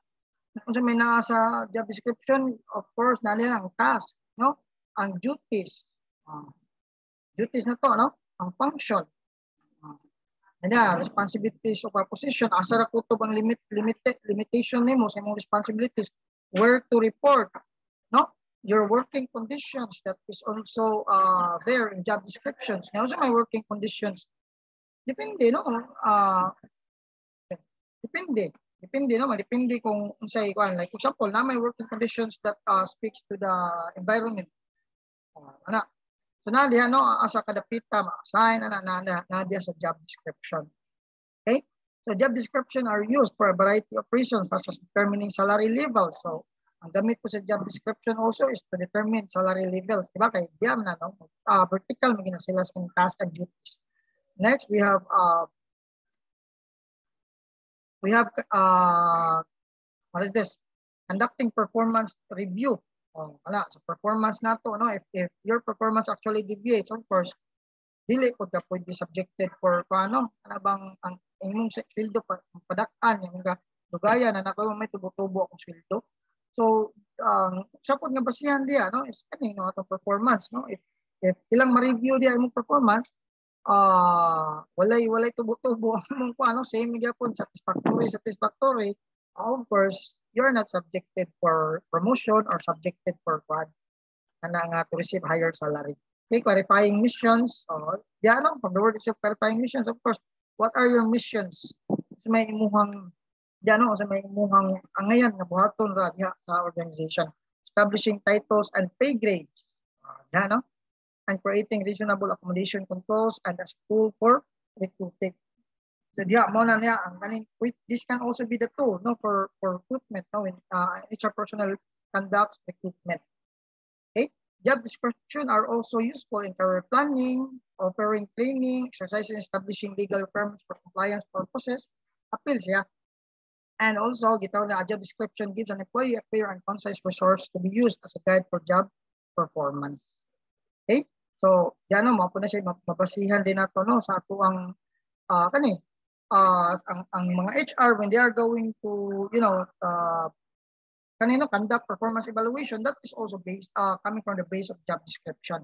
kung sa may naa sa job description, of course, nali ang task, no? Ang duties. Uh, duties na to, no? Ang function. Uh, na, responsibilities of a position. Asa ra kutob ang limit, limit, limitation nimo sa imong responsibilities. Where to report, no? Your working conditions that is also uh, there in job descriptions. Now, also my working conditions, depende, no? Uh, depende. Depende, no? Depende kung unsay kuan. Like, for example, na may working conditions that uh, speaks to the environment. Uh, ana. So, na diha, no? Asa kadapita, ma-assign, ana, na, na, na diha sa job description. Okay? So, job description are used for a variety of reasons such as determining salary level. So, ang gamit ko sa job description also is to determine salary levels. Diba? Kaya diyan na, no? Uh, vertical, magina sila sa task and duties. Next, we have, uh, we have, uh, what is this? Conducting performance review. Oh, wala, so performance na to, no? If, if your performance actually deviates, of course, dili ko ka pwede subjected for ano, ano bang ang imong sweldo padakan yung mga dugaya na nako may tubo-tubo akong sweldo So, um, sa pod nga basihan diya, no, is kani no atong performance, no. If if ilang ma-review diya imong performance, uh, walay walay tubo-tubo <laughs> among ko ano, same gyapon satisfactory satisfactory, of course, you're not subjected for promotion or subjected for quad ana nga to receive higher salary. Okay, clarifying missions. Oh, diya no, from the word itself, clarifying missions, of course, what are your missions? So, may imuhang diano sa may imuhang angayan nga buhaton ra diha sa organization. Establishing titles and pay grades. Uh, diha and creating reasonable accommodation controls and a school for recruiting. So diha mo na niya ang kanin this can also be the tool no for for recruitment no when uh, HR personnel conducts recruitment. Okay? Job description are also useful in career planning offering training exercises establishing legal requirements for compliance purposes. Appeal siya And also, gitaw na a job description gives an employee a clear and concise resource to be used as a guide for job performance. Okay? So, yan mo po na siya mabasihan din nato no sa ato ang uh, kani uh, ang, ang mga HR when they are going to, you know, uh, kanino conduct performance evaluation, that is also based uh, coming from the base of job description.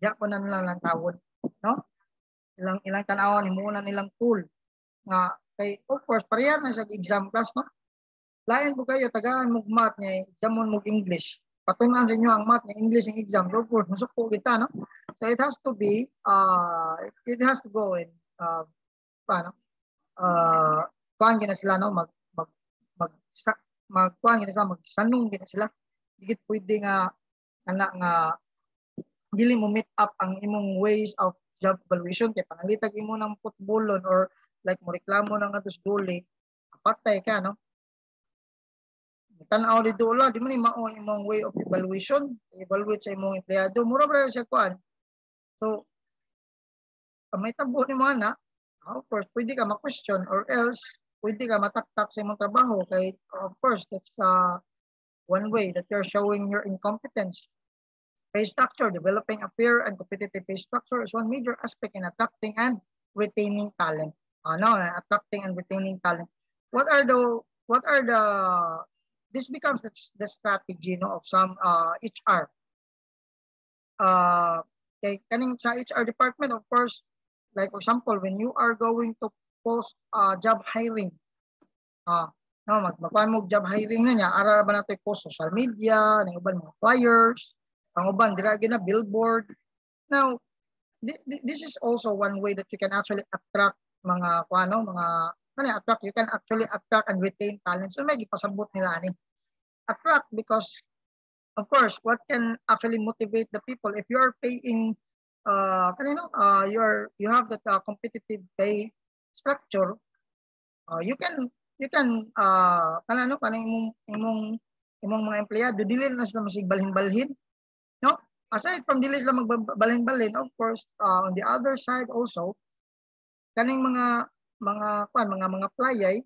Diya po na nilang lang tawod, no? Ilang ilang tanawan muna nilang tool nga Kay, of course, pareha na sa exam class, no? Lain po kayo, tagaan mo math niya, exam mo English. Patunan sa inyo ang math niya, English ng exam. Of course, masuko kita, no? So it has to be, uh, it has to go in, uh, paano? Uh, kuhan gina sila, no? Mag, mag, mag, mag, kuhan gina sila, magsanong gina sila. Higit pwede nga, anak nga, dili mo meet up ang imong ways of job evaluation kay pangalitag imo ng footballon or like mo reklamo na nga dos duli patay ka no? Tanaw di dola di man ni mao imong way of evaluation. Evaluate sa imong empleyado. Mura ba siya kuan so may tabo ni mo ana of course pwede ka ma-question or else pwede ka mataktak sa imong trabaho. Kay of course that's uh, one way that you're showing your incompetence. Pay structure, developing a fair and competitive pay structure is one major aspect in attracting and retaining talent. Ano, attracting and retaining talent. What are the what are the this becomes the, strategy no of some uh, HR. Uh, okay, kaning sa HR department of course like for example when you are going to post uh, job hiring uh, no mag mo job hiring na niya ara ba nato post social media ning uban mga flyers ang uban dira na billboard now this is also one way that you can actually attract mga kuano mga ano attract you can actually attract and retain talent. So may gipasabot nila ani attract because of course what can actually motivate the people? If you are paying uh kanino uh you are you have that uh, competitive pay structure uh, you can you can uh kanano kanang imong imong imong mga empleyado dili na sila masig balhin-balhin no? Aside from dili sila magbalhin-balhin, of course, uh, on the other side also, kaning mga mga kwan mga mga playay,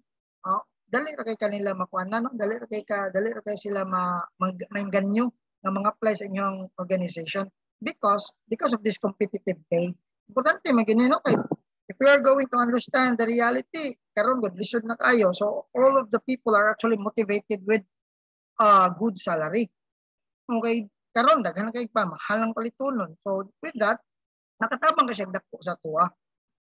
uh, dali ra kay kanila makuan na no? Dali ra kay ka dali ra kay sila ma mainganyo nga mga apply sa inyong organization. Because because of this competitive pay importante magini no? Kay if you are going to understand the reality karon good lisod na kayo. So all of the people are actually motivated with uh, good salary. Okay karon daghan kay pa mahal ang palitunon. So with that nakatabang ka siya dako sa tuwa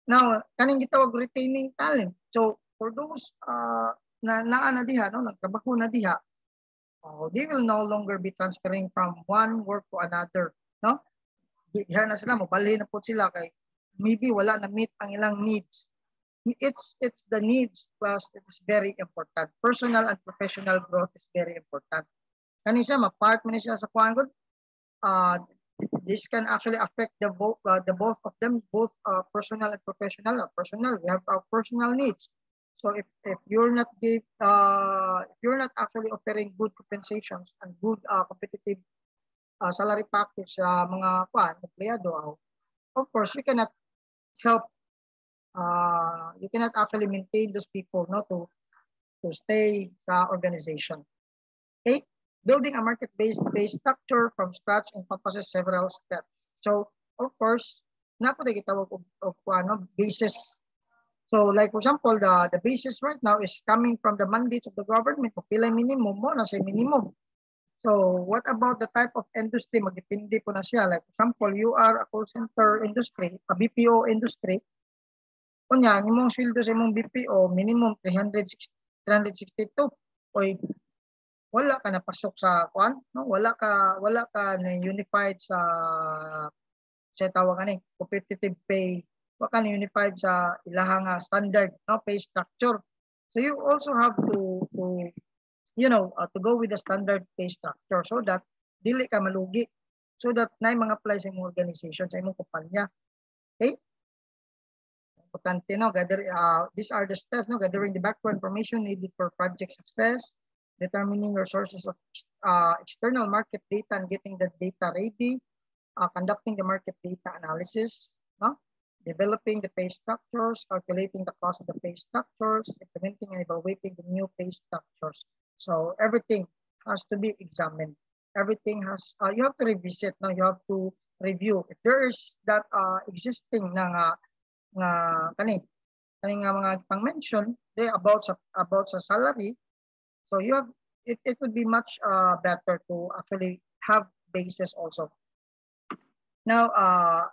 now kaning gitawag retaining talent. So for those uh, na naa na diha no nagtrabaho na diha oh, they will no longer be transferring from one work to another no? Diha na sila mobalhin na po sila kay maybe wala na meet ang ilang needs. It's it's the needs plus it is very important. Personal and professional growth is very important. Kani siya ma-part man siya sa kuan uh, this can actually affect the both uh, the both of them both uh, personal and professional uh, personal. We have our personal needs. So if, if you're not give uh, if you're not actually offering good compensations and good uh, competitive uh, salary package sa uh, mga kwan empleyado of course you cannot help uh, you cannot actually maintain those people no to to stay sa organization. Okay Building a market-based based structure from scratch encompasses several steps. So, of course, napo tayo gitawag of, of ano, basis. So, like for example, the, the basis right now is coming from the mandates of the government. Kung pila minimum mo, na say minimum. So, what about the type of industry? Magdepende po na siya. Like for example, you are a call center industry, a BPO industry. Kunya, imong sweldo sa imong BPO, minimum 360, 362. Oy, wala ka na pasok sa kwan no? Wala ka wala ka na unified sa sa tawag ani competitive pay. Wala ka na unified sa ilahang standard no? Pay structure. So you also have to to you know uh, to go with the standard pay structure so that dili ka malugi so that na mga apply sa imong organization sa imong kumpanya. Okay? Importante no? Gather uh, these are the steps no? Gathering the background information needed for project success determining your sources of uh, external market data and getting the data ready, uh, conducting the market data analysis, no? developing the pay structures, calculating the cost of the pay structures, implementing and evaluating the new pay structures. So everything has to be examined. Everything has, uh, you have to revisit, no? you have to review. If there is that uh, existing na nga, nga kani, kani nga mga pang-mention about sa, about sa salary, So you have it, it would be much uh, better to actually have bases also. Now, uh,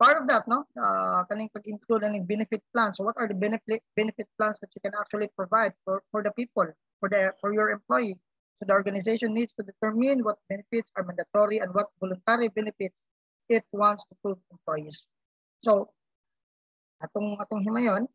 part of that, no, uh, kaning pag-include ng benefit plans. So what are the benefit benefit plans that you can actually provide for, for the people, for the for your employee? So the organization needs to determine what benefits are mandatory and what voluntary benefits it wants to prove employees. So, atong atong himayon,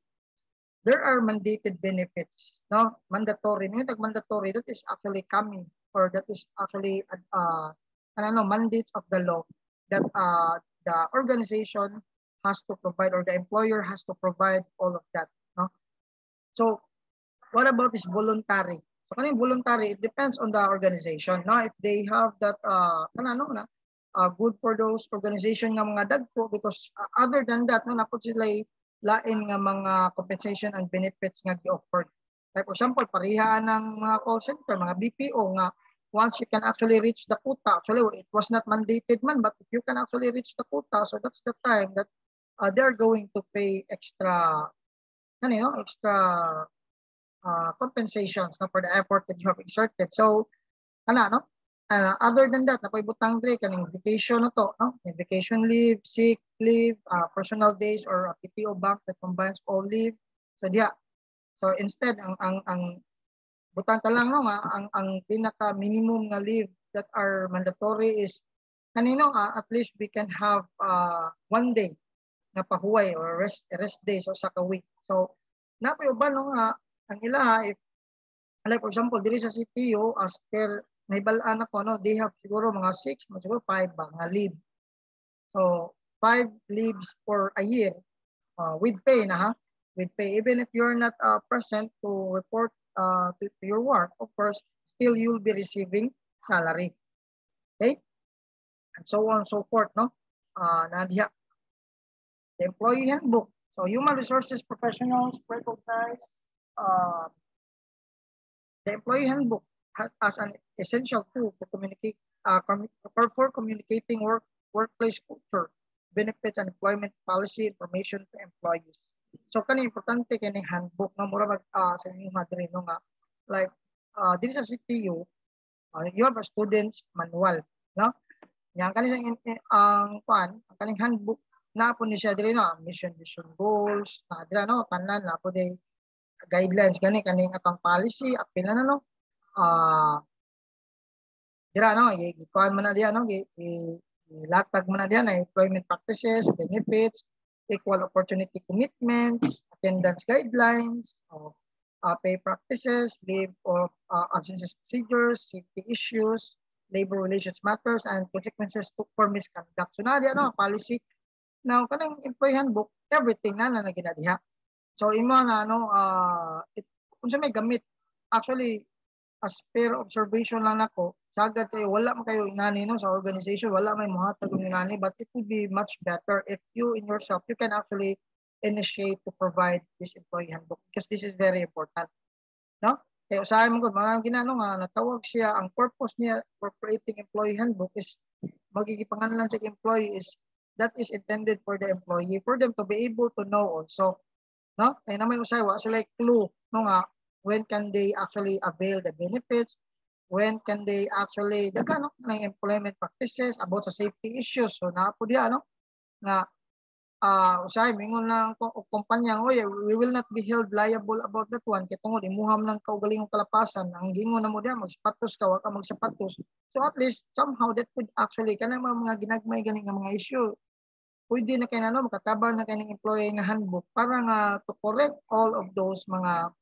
there are mandated benefits, no? Mandatory. Ngayon, mandatory, that is actually coming or that is actually, uh, ano, mandates of the law that uh, the organization has to provide or the employer has to provide all of that, no? So, what about this voluntary? So, kung voluntary, it depends on the organization, no? If they have that, uh, ano, na, uh, good for those organization ng mga dagko because uh, other than that, no, napot sila lain nga mga compensation and benefits nga gi-offered Like for example, parihaan ng mga call center, mga BPO nga once you can actually reach the quota, actually it was not mandated man, but if you can actually reach the quota, so that's the time that uh, they're going to pay extra, ano you extra uh, compensations no, for the effort that you have exerted. So, ano, no? Uh, other than that, napaibutang dre kaning vacation na to, no? Vacation leave, sick leave, uh, personal days, or a PTO bank that combines all leave. So, yeah. So, instead, ang, ang, ang butang ta lang no nga ang ang pinaka minimum nga leave that are mandatory is kanino uh, at least we can have uh, one day na pahuway or rest rest days so sa ka week so napoy uban no nga ang ilaha if like for example diri sa CTO as per naibalaan ako no they have siguro mga 6 siguro 5 ba nga leave so 5 leaves for a year uh, with pay na ha with pay even if you're not uh, present to report uh, to, to your work, of course, still you'll be receiving salary. Okay? And so on and so forth, no? Uh, Nadia. The employee handbook. So human resources professionals recognize uh, the employee handbook as an essential tool to communicate uh, for, for communicating work workplace culture, benefits and employment policy information to employees. So kani importante kani handbook nga mura mag uh, sa inyong madre no nga like uh, dili sa CTU uh, you have a student's manual no yang kani ang kuan ang kaning handbook na po ni siya diri no mission vision goals na dira no tanan na po day guidelines gani kaning atong policy apil na no uh, dira no i-kuan man na diya no i-latag man na diya na employment practices benefits equal opportunity commitments, attendance guidelines, of uh, pay practices, leave of uh, absences procedures, safety issues, labor relations matters, and consequences to, for misconduct. So na di ano, policy. Now, kanang employee handbook, everything na na naginadiha. So imo na ano, uh, it, kung sa may gamit, actually, as per observation lang nako, sagad kayo, wala man kayo ingani no, sa organization, wala may muhatag ng ingani, but it would be much better if you in yourself, you can actually initiate to provide this employee handbook because this is very important. No? Kaya usahay mo ko, mga ginano nga, natawag siya, ang purpose niya for creating employee handbook is magigipangalan sa employee is that is intended for the employee for them to be able to know also no kaya na may usay wa sila clue no nga when can they actually avail the benefits? When can they actually daga no? Ng employment practices about sa safety issues. So na po diya no? Uh, usay mingon lang ko kumpanya oy we will not be held liable about that one. Kay tungod imuham ng kaugalingong kalapasan. Ang gingon na mo diya magsapatos ka wa ka magsapatos. So at least somehow that could actually kana mga, ginagmay gani nga mga issue. Pwede na kay nano makatabang na kay ng employee nga handbook para nga to correct all of those mga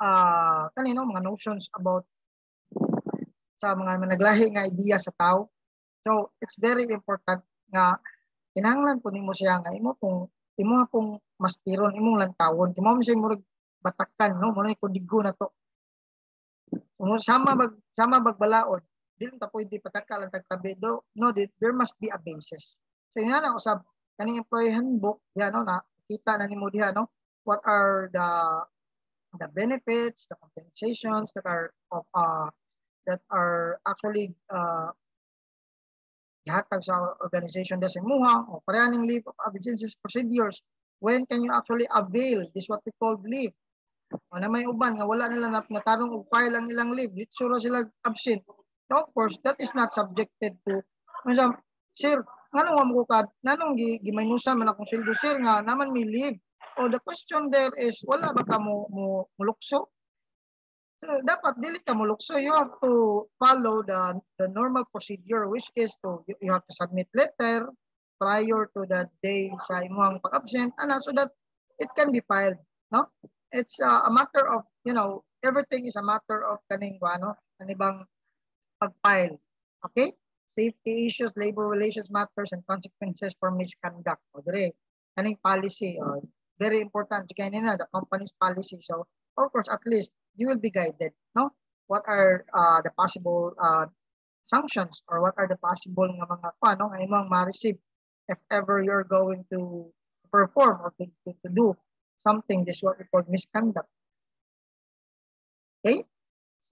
uh, kanino mga notions about sa mga naglahi nga idea sa tao. So, it's very important nga kinahanglan po nimo siya nga imo pong imo pong mastiron imong lantawon. Kimo mo siya murag batakan no? Mo ni kudigo na to. Kung sama bag sama bagbalaod dili ta pwede pataka lang tagtabi. Do no there must be a basis. So yan na usab kaning employee handbook ya no na kita na nimo diha no? What are the the benefits the compensations that are of uh that are actually uh, gihatag sa organization sa muha o parehaning leave of absences procedures. When can you actually avail this what we call leave? O na may uban nga wala nila na natarong og file ang ilang leave. Dito ra sila absent. So of course that is not subjected to sir nganong mo ka nanong gimaynusa man akong sweldo sir nga naman may leave o the question there is wala ba ka mo mo mulukso? So, dapat dili ka mulukso. You have to follow the, the normal procedure which is to you, you have to submit letter prior to the day sa imong pag-absent. Ana so that it can be filed no? It's uh, a matter of you know everything is a matter of kaning ano kanibang pag-file okay? Safety issues labor relations matters and consequences for misconduct. O dire kaning policy o, very important kaya nila the company's policy so of course at least you will be guided, no? What are uh, the possible uh, sanctions or what are the possible nga mga nga imong ma-receive if ever you're going to perform or to, to, to do something this is what we call misconduct. Okay?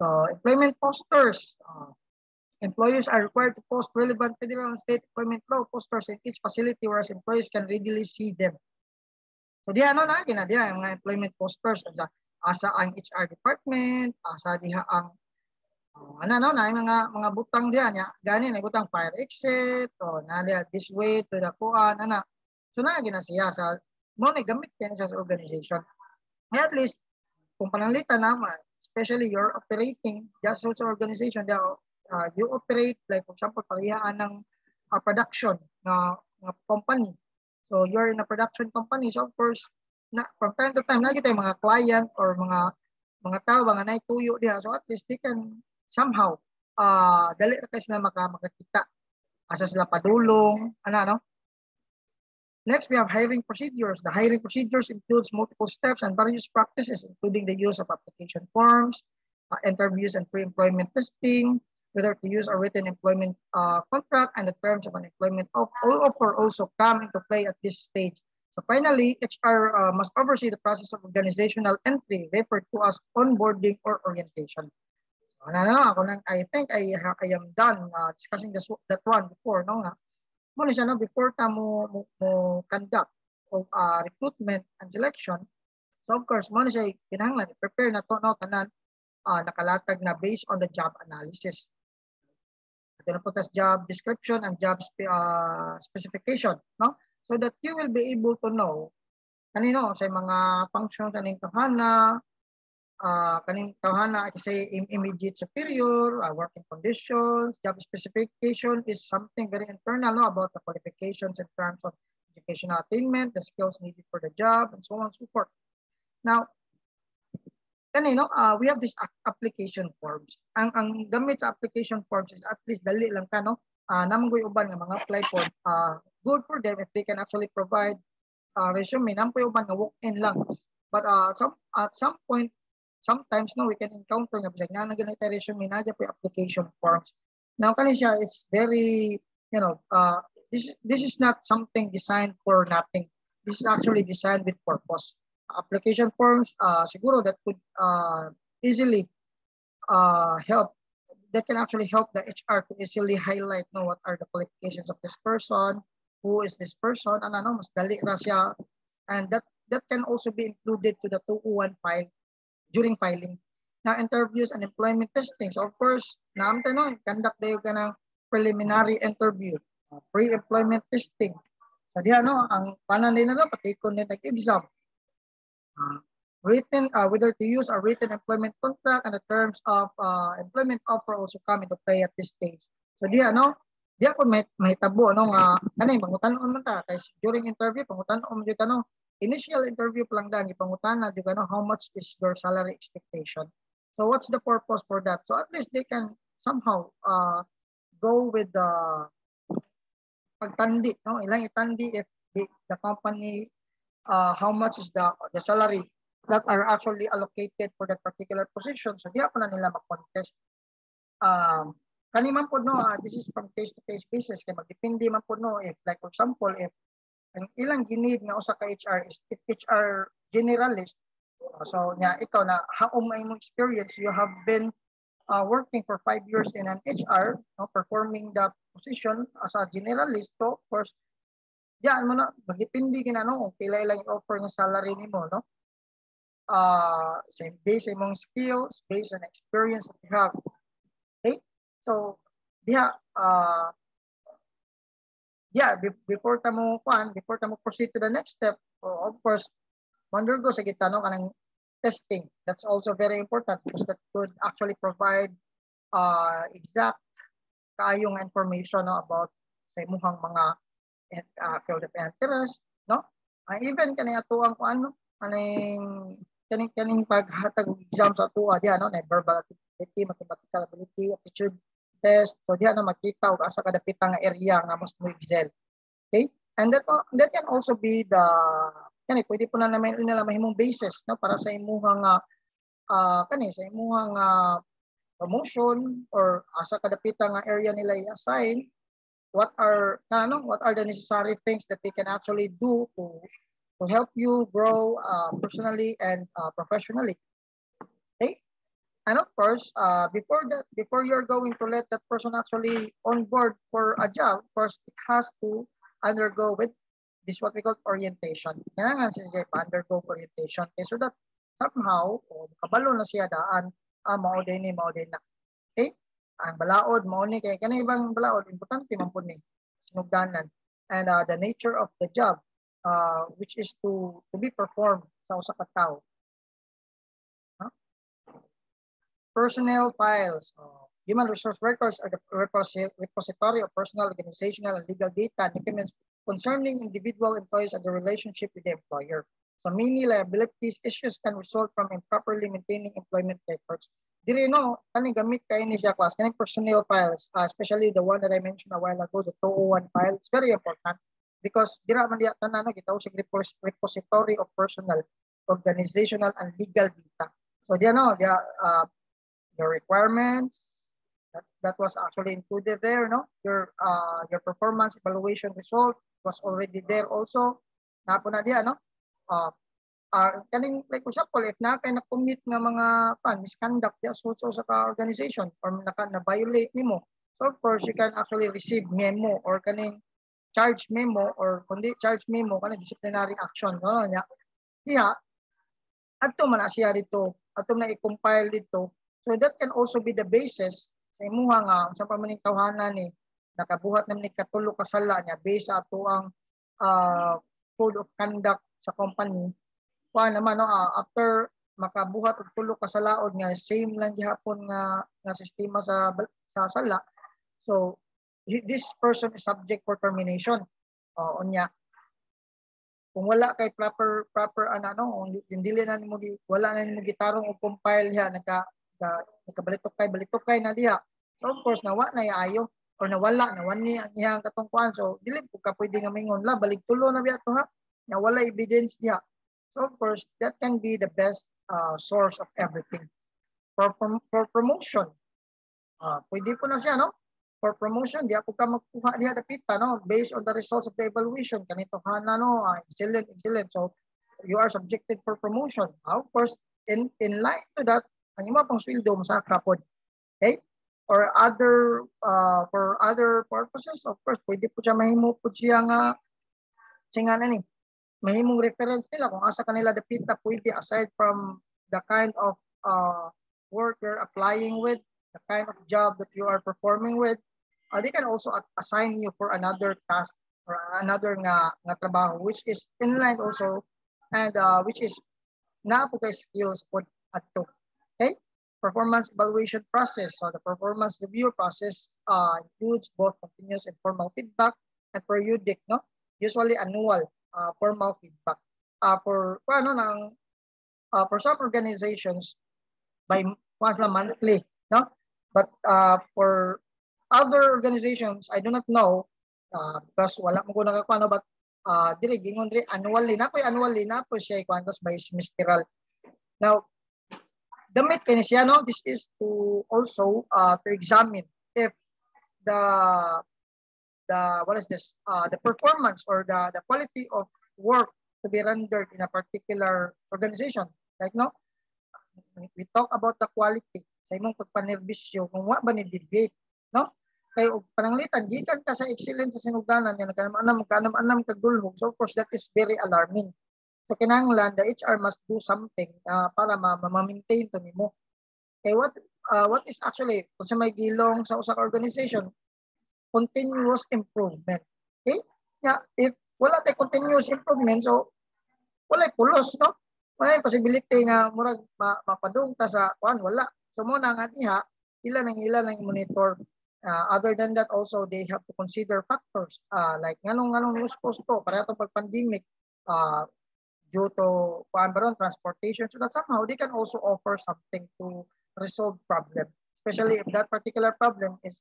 So, employment posters. Uh, employers are required to post relevant federal and state employment law posters in each facility whereas employees can readily see them. So, diha ano na, gina diha mga employment posters. Asa, asa ang HR department, asa diha ang uh, ano no na mga mga butang diha nya gani na butang fire exit o na diha this way to the kuan ana so na gina siya sa mo na gamit siya sa organization. At least kung pananglitan na especially your operating just so sa organization diha uh, you operate like for example parehaan ng uh, production ng uh, company so you're in a production company. So of course na from time to time na kita mga client or mga mga tao nga nay tuyo diha. So at least they can somehow uh, dali ra kay sila maka makakita. Asa sila padulong ana no Next, we have hiring procedures. The hiring procedures includes multiple steps and various practices, including the use of application forms, uh, interviews and pre-employment testing, whether to use a written employment uh, contract and the terms of an employment offer also come into play at this stage. So finally, HR uh, must oversee the process of organizational entry referred to as onboarding or orientation. I think I, I am done uh, discussing this, that one before. No, nga. Muna siya, no, before ta mo, mo, mo conduct of uh, recruitment and selection, so of course, muna siya kinahanglan, prepare na to, no, tanan, uh, nakalatag na based on the job analysis. Ito na po tas job description and job spe uh, specification, no? so that you will be able to know kanino sa mga functions kaning tawhana uh, kaning tawhana kasi immediate superior uh, working conditions job specification is something very internal no about the qualifications in terms of educational attainment the skills needed for the job and so on and so forth now kanino uh, we have this application forms ang ang gamit sa application forms is at least dali lang ka no uh, namang uban nga mga apply for uh, good for them if they can actually provide uh, resume. Nampo yung man walk-in lang. But uh, some, at some point, sometimes no, we can encounter nga bisag na ganito resume na po application forms. Now kani siya is very, you know, uh, this this is not something designed for nothing. This is actually designed with purpose. Application forms, uh, siguro that could uh, easily uh, help that can actually help the HR to easily highlight know what are the qualifications of this person, who is this person, ano, ano, mas dali na siya. And that that can also be included to the 201 file during filing. Now, interviews and employment testing. So, of course, naam tanong, conduct tayo ka ng preliminary interview, pre-employment testing. So, di ano, ang panan din na pati kung nag-exam. Uh, written, uh, whether to use a written employment contract and the terms of uh, employment offer also come into play at this stage. So, di ano, di ako may mahitabo no nga kanay pangutan-on man ta. Kay during interview pangutan-on jud no initial interview pa lang dan ipangutan-na jud no how much is your salary expectation? So what's the purpose for that? So at least they can somehow uh, go with the pagtandi no ilang itandi if the, the company uh, how much is the the salary that are actually allocated for that particular position. So di ako na nila mag-contest. Um, kani man po no uh, this is from case to case basis. Kay magdepende man po no if like for example if ang ilang ginid nga usa ka HR is HR generalist so nya ikaw na haom may mo experience? You have been uh, working for five years in an HR no performing the position as a generalist. So of course diyan mo na magdepende kina no kung pila ilang offer nga salary nimo no? Uh same based sa imong skills based on experience that you have. Okay? So, diha, uh, yeah, before ta mo kuan, before ta mo proceed to the next step, of course, undergo sa kita no kanang testing. That's also very important because that could actually provide uh, exact kayong information no, about sa imuhang mga uh, of interest, no? Uh, even kani ato ang ano, kaning kaning kaning paghatag exam sa tuwa diha no, na verbal ability, mathematical ability, aptitude test. So diha na makita og asa kada pitang nga area nga mas mo excel. Okay? And that that can also be the kani pwede po na naman nila mahimong basis no para sa imuhang uh, uh, kani sa imuhang uh, promotion or asa kada pitang nga area nila i-assign what are ano what are the necessary things that they can actually do to to help you grow uh, personally and uh, professionally. Okay? And of course, uh, before that, before you're going to let that person actually on board for a job, course, it has to undergo with this what we call orientation. Kailangan siya undergo orientation. Okay, so that somehow, o kabalo na siya daan, ah, mao ni, mao na. Ang balaod, mao ni, kaya kanang ibang balaod, importante man po ni, sinugdanan. And uh, the nature of the job, uh, which is to to be performed sa usa ka tawo. Personnel files. Uh, human resource records are the repository of personal, organizational, and legal data documents concerning individual employees and the relationship with the employer. So many liabilities issues can result from improperly maintaining employment records. Diri no, kani gamit kay ni siya class, kani personnel files, uh, especially the one that I mentioned a while ago, the 201 file, it's very important because dira man diya tanan kita sa repository of personal, organizational and legal data. So diya no, diya uh, your requirements that, that was actually included there, no? Your uh, your performance evaluation result was already there also. Napo na diya, no? Uh, uh, kaning like example, if na kay na-commit nga mga pan misconduct diya so, so sa ka organization or naka na-violate nimo, so of course you can actually receive memo or kaning charge memo or kundi charge memo kana disciplinary action no nya diha adto man siya dito adto na i-compile dito so that can also be the basis sa imuha nga sa pamaning tawhanan ni nakabuhat naman ni katulo ka sala niya based sa ato ang uh, code of conduct sa company wa naman no uh, after makabuhat og tulo ka salaod nga same lang gihapon nga nga sistema sa sa sala so this person is subject for termination. Uh, unya. Kung wala kay proper proper ano no, hindi na nimo wala na nimo gitarong og compile ya naka nakabalitok kay balitok kay na diha. So of course nawa na ayo or nawala nawan ni ang iyang katungkuan so dili po ka pwede nga mingon la balik tulo na biya to ha nawala evidence diha. So of course that can be the best uh, source of everything. For, for, for promotion, uh, pwede po na siya no for promotion, di ako ka magkuha diha dapita, no? Based on the results of the evaluation, kanito hana, no? Uh, excellent, excellent. So, you are subjected for promotion. Uh, of course, in, in line to that, ang ima pang sweldo mo sa kapod. Okay? Or other, uh, for other purposes, of course, pwede po siya mahimo po siya nga, siya nga ni, mahimong reference nila kung asa kanila dapita pwede aside from the kind of uh, work you're applying with, the kind of job that you are performing with, uh, they can also assign you for another task or another nga, nga trabaho which is in line also and uh, which is na po kay skills po ato. Okay? Performance evaluation process. So the performance review process uh, includes both continuous and formal feedback and periodic, no? Usually annual uh, formal feedback. Uh, for ano nang uh, for some organizations by once a monthly, no? But uh, for other organizations, I do not know uh, because wala mo ko nakakuano but uh, dire gingon dire annually na po annually na po siya kuan by semestral. Now, damit kini siya no this is to also uh, to examine if the the what is this uh, the performance or the the quality of work to be rendered in a particular organization. Like no? We talk about the quality. Sa imong pagpanerbisyo kung wa ba ni debate no? Kay og pananglitan gikan ka sa excellent sa sinugdanan nga nagkanam-anam kanam-anam kag dulhog so of course that is very alarming. So kinahanglan the HR must do something uh, para ma-maintain to nimo. Kay what uh, what is actually kung sa may gilong sa usa ka organization continuous improvement. Okay yeah if wala tay continuous improvement so wala pulos no? May possibility nga murag ma, mapadung sa kuan wala. So mo na nga diha ila nang ila lang monitor. Uh, other than that, also they have to consider factors. Uh, like nganong nganong news post to? Para pag pandemic uh, due to kuan transportation. So that somehow they can also offer something to resolve problem. Especially if that particular problem is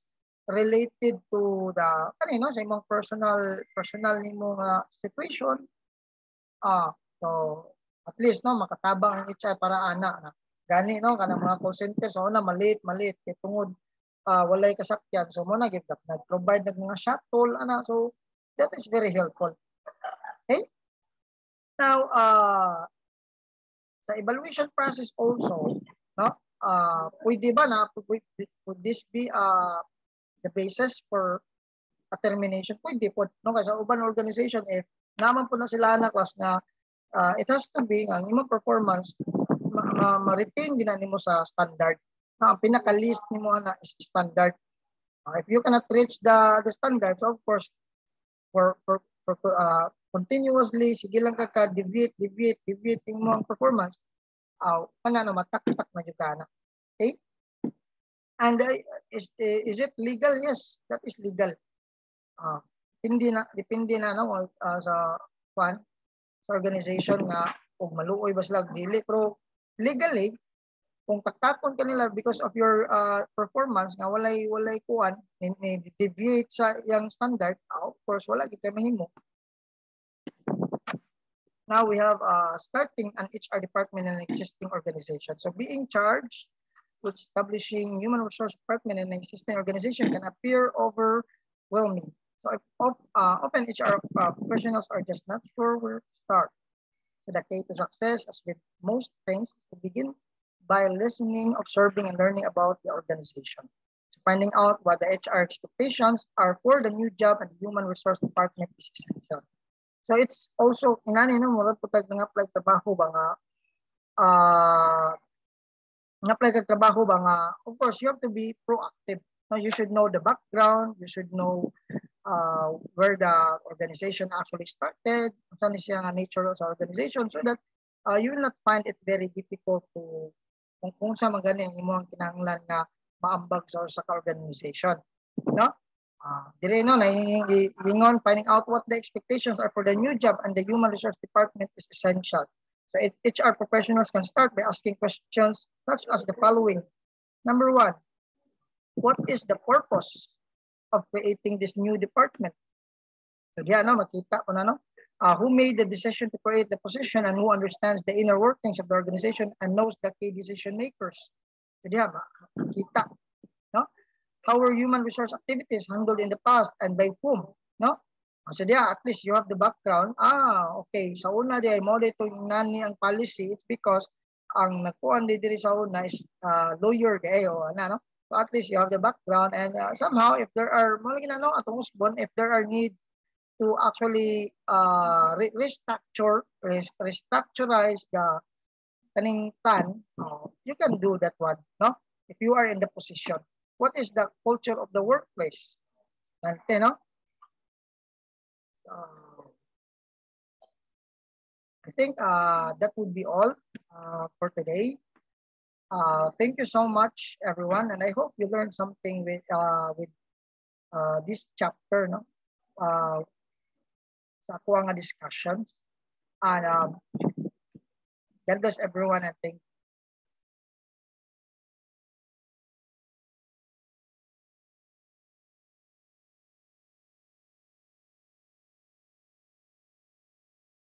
related to the kanino? Sa imong personal personal nimo nga situation? Ah so at least no makatabang ang HR para ana na. Gani no kanang mga call center so na maliit maliit kay tungod uh, walay kasakyan so mo na give that nag-provide ng mga shuttle ana. So that is very helpful. Okay? Now uh, sa evaluation process also no uh, pwede ba na, would this be uh, the basis for a termination? Pwede po. No? Kasi sa uban organization, if naman po na sila na class na uh, it has to be ang imong performance ma-retain ma, ma mo sa standard. Na ang pinaka-list nimo na is standard. Uh, if you cannot reach the the standards, of course, for for, for uh, continuously sige lang ka ka deviate deviate deviate mo ang performance aw uh, kana na matak-tak na jud kana okay and uh, is is it legal? Yes that is legal. Uh, hindi na depende na no uh, sa kwan sa organization nga kung maluoy ba sila dili. Pero legally kung taktakon kanila because of your uh, performance nga walay walay kuan ni deviate sa yang standard uh, of course wala kay mahimo. Now we have uh, starting an HR department in an existing organization. So being charged establishing human resource department in an existing organization can appear overwhelming so if uh, often HR uh, professionals are just not sure where to start so the key to success as with most things to begin by listening, observing, and learning about the organization. So finding out what the HR expectations are for the new job and human resource department is essential. So it's also, inani no, mura po tayo nga-apply trabaho ba nga, uh, nga-apply ka trabaho ba nga, of course, you have to be proactive. So you should know the background, you should know uh, where the organization actually started, saan siya nga nature sa organization, so that uh, you will not find it very difficult to kung kung sa magani ang imong kinahanglan nga maambag sa ka organization no? Uh, no na ingon finding out what the expectations are for the new job and the human resource department is essential so HR professionals can start by asking questions such as the following number one what is the purpose of creating this new department so diyan no makita ko na no uh, who made the decision to create the position and who understands the inner workings of the organization and knows the key decision makers. Jadi ha, kita, no? How were human resource activities handled in the past and by whom, no? So diya, at least you have the background. Ah, okay. Sa una diya, mo dito nani ang policy, it's because ang nakuan di diri sa una is uh, lawyer kayo, ano, no? So at least you have the background and uh, somehow if there are, mo lagi na no, atong usbon, if there are needs to actually uh, re restructure, re restructurize the kaning tan, uh, you can do that one, no? If you are in the position. What is the culture of the workplace? Nante, no? Uh, I think uh, that would be all uh, for today. Uh, thank you so much, everyone, and I hope you learned something with uh, with uh, this chapter. No, uh, sa ako nga discussions. And um, God bless everyone and thank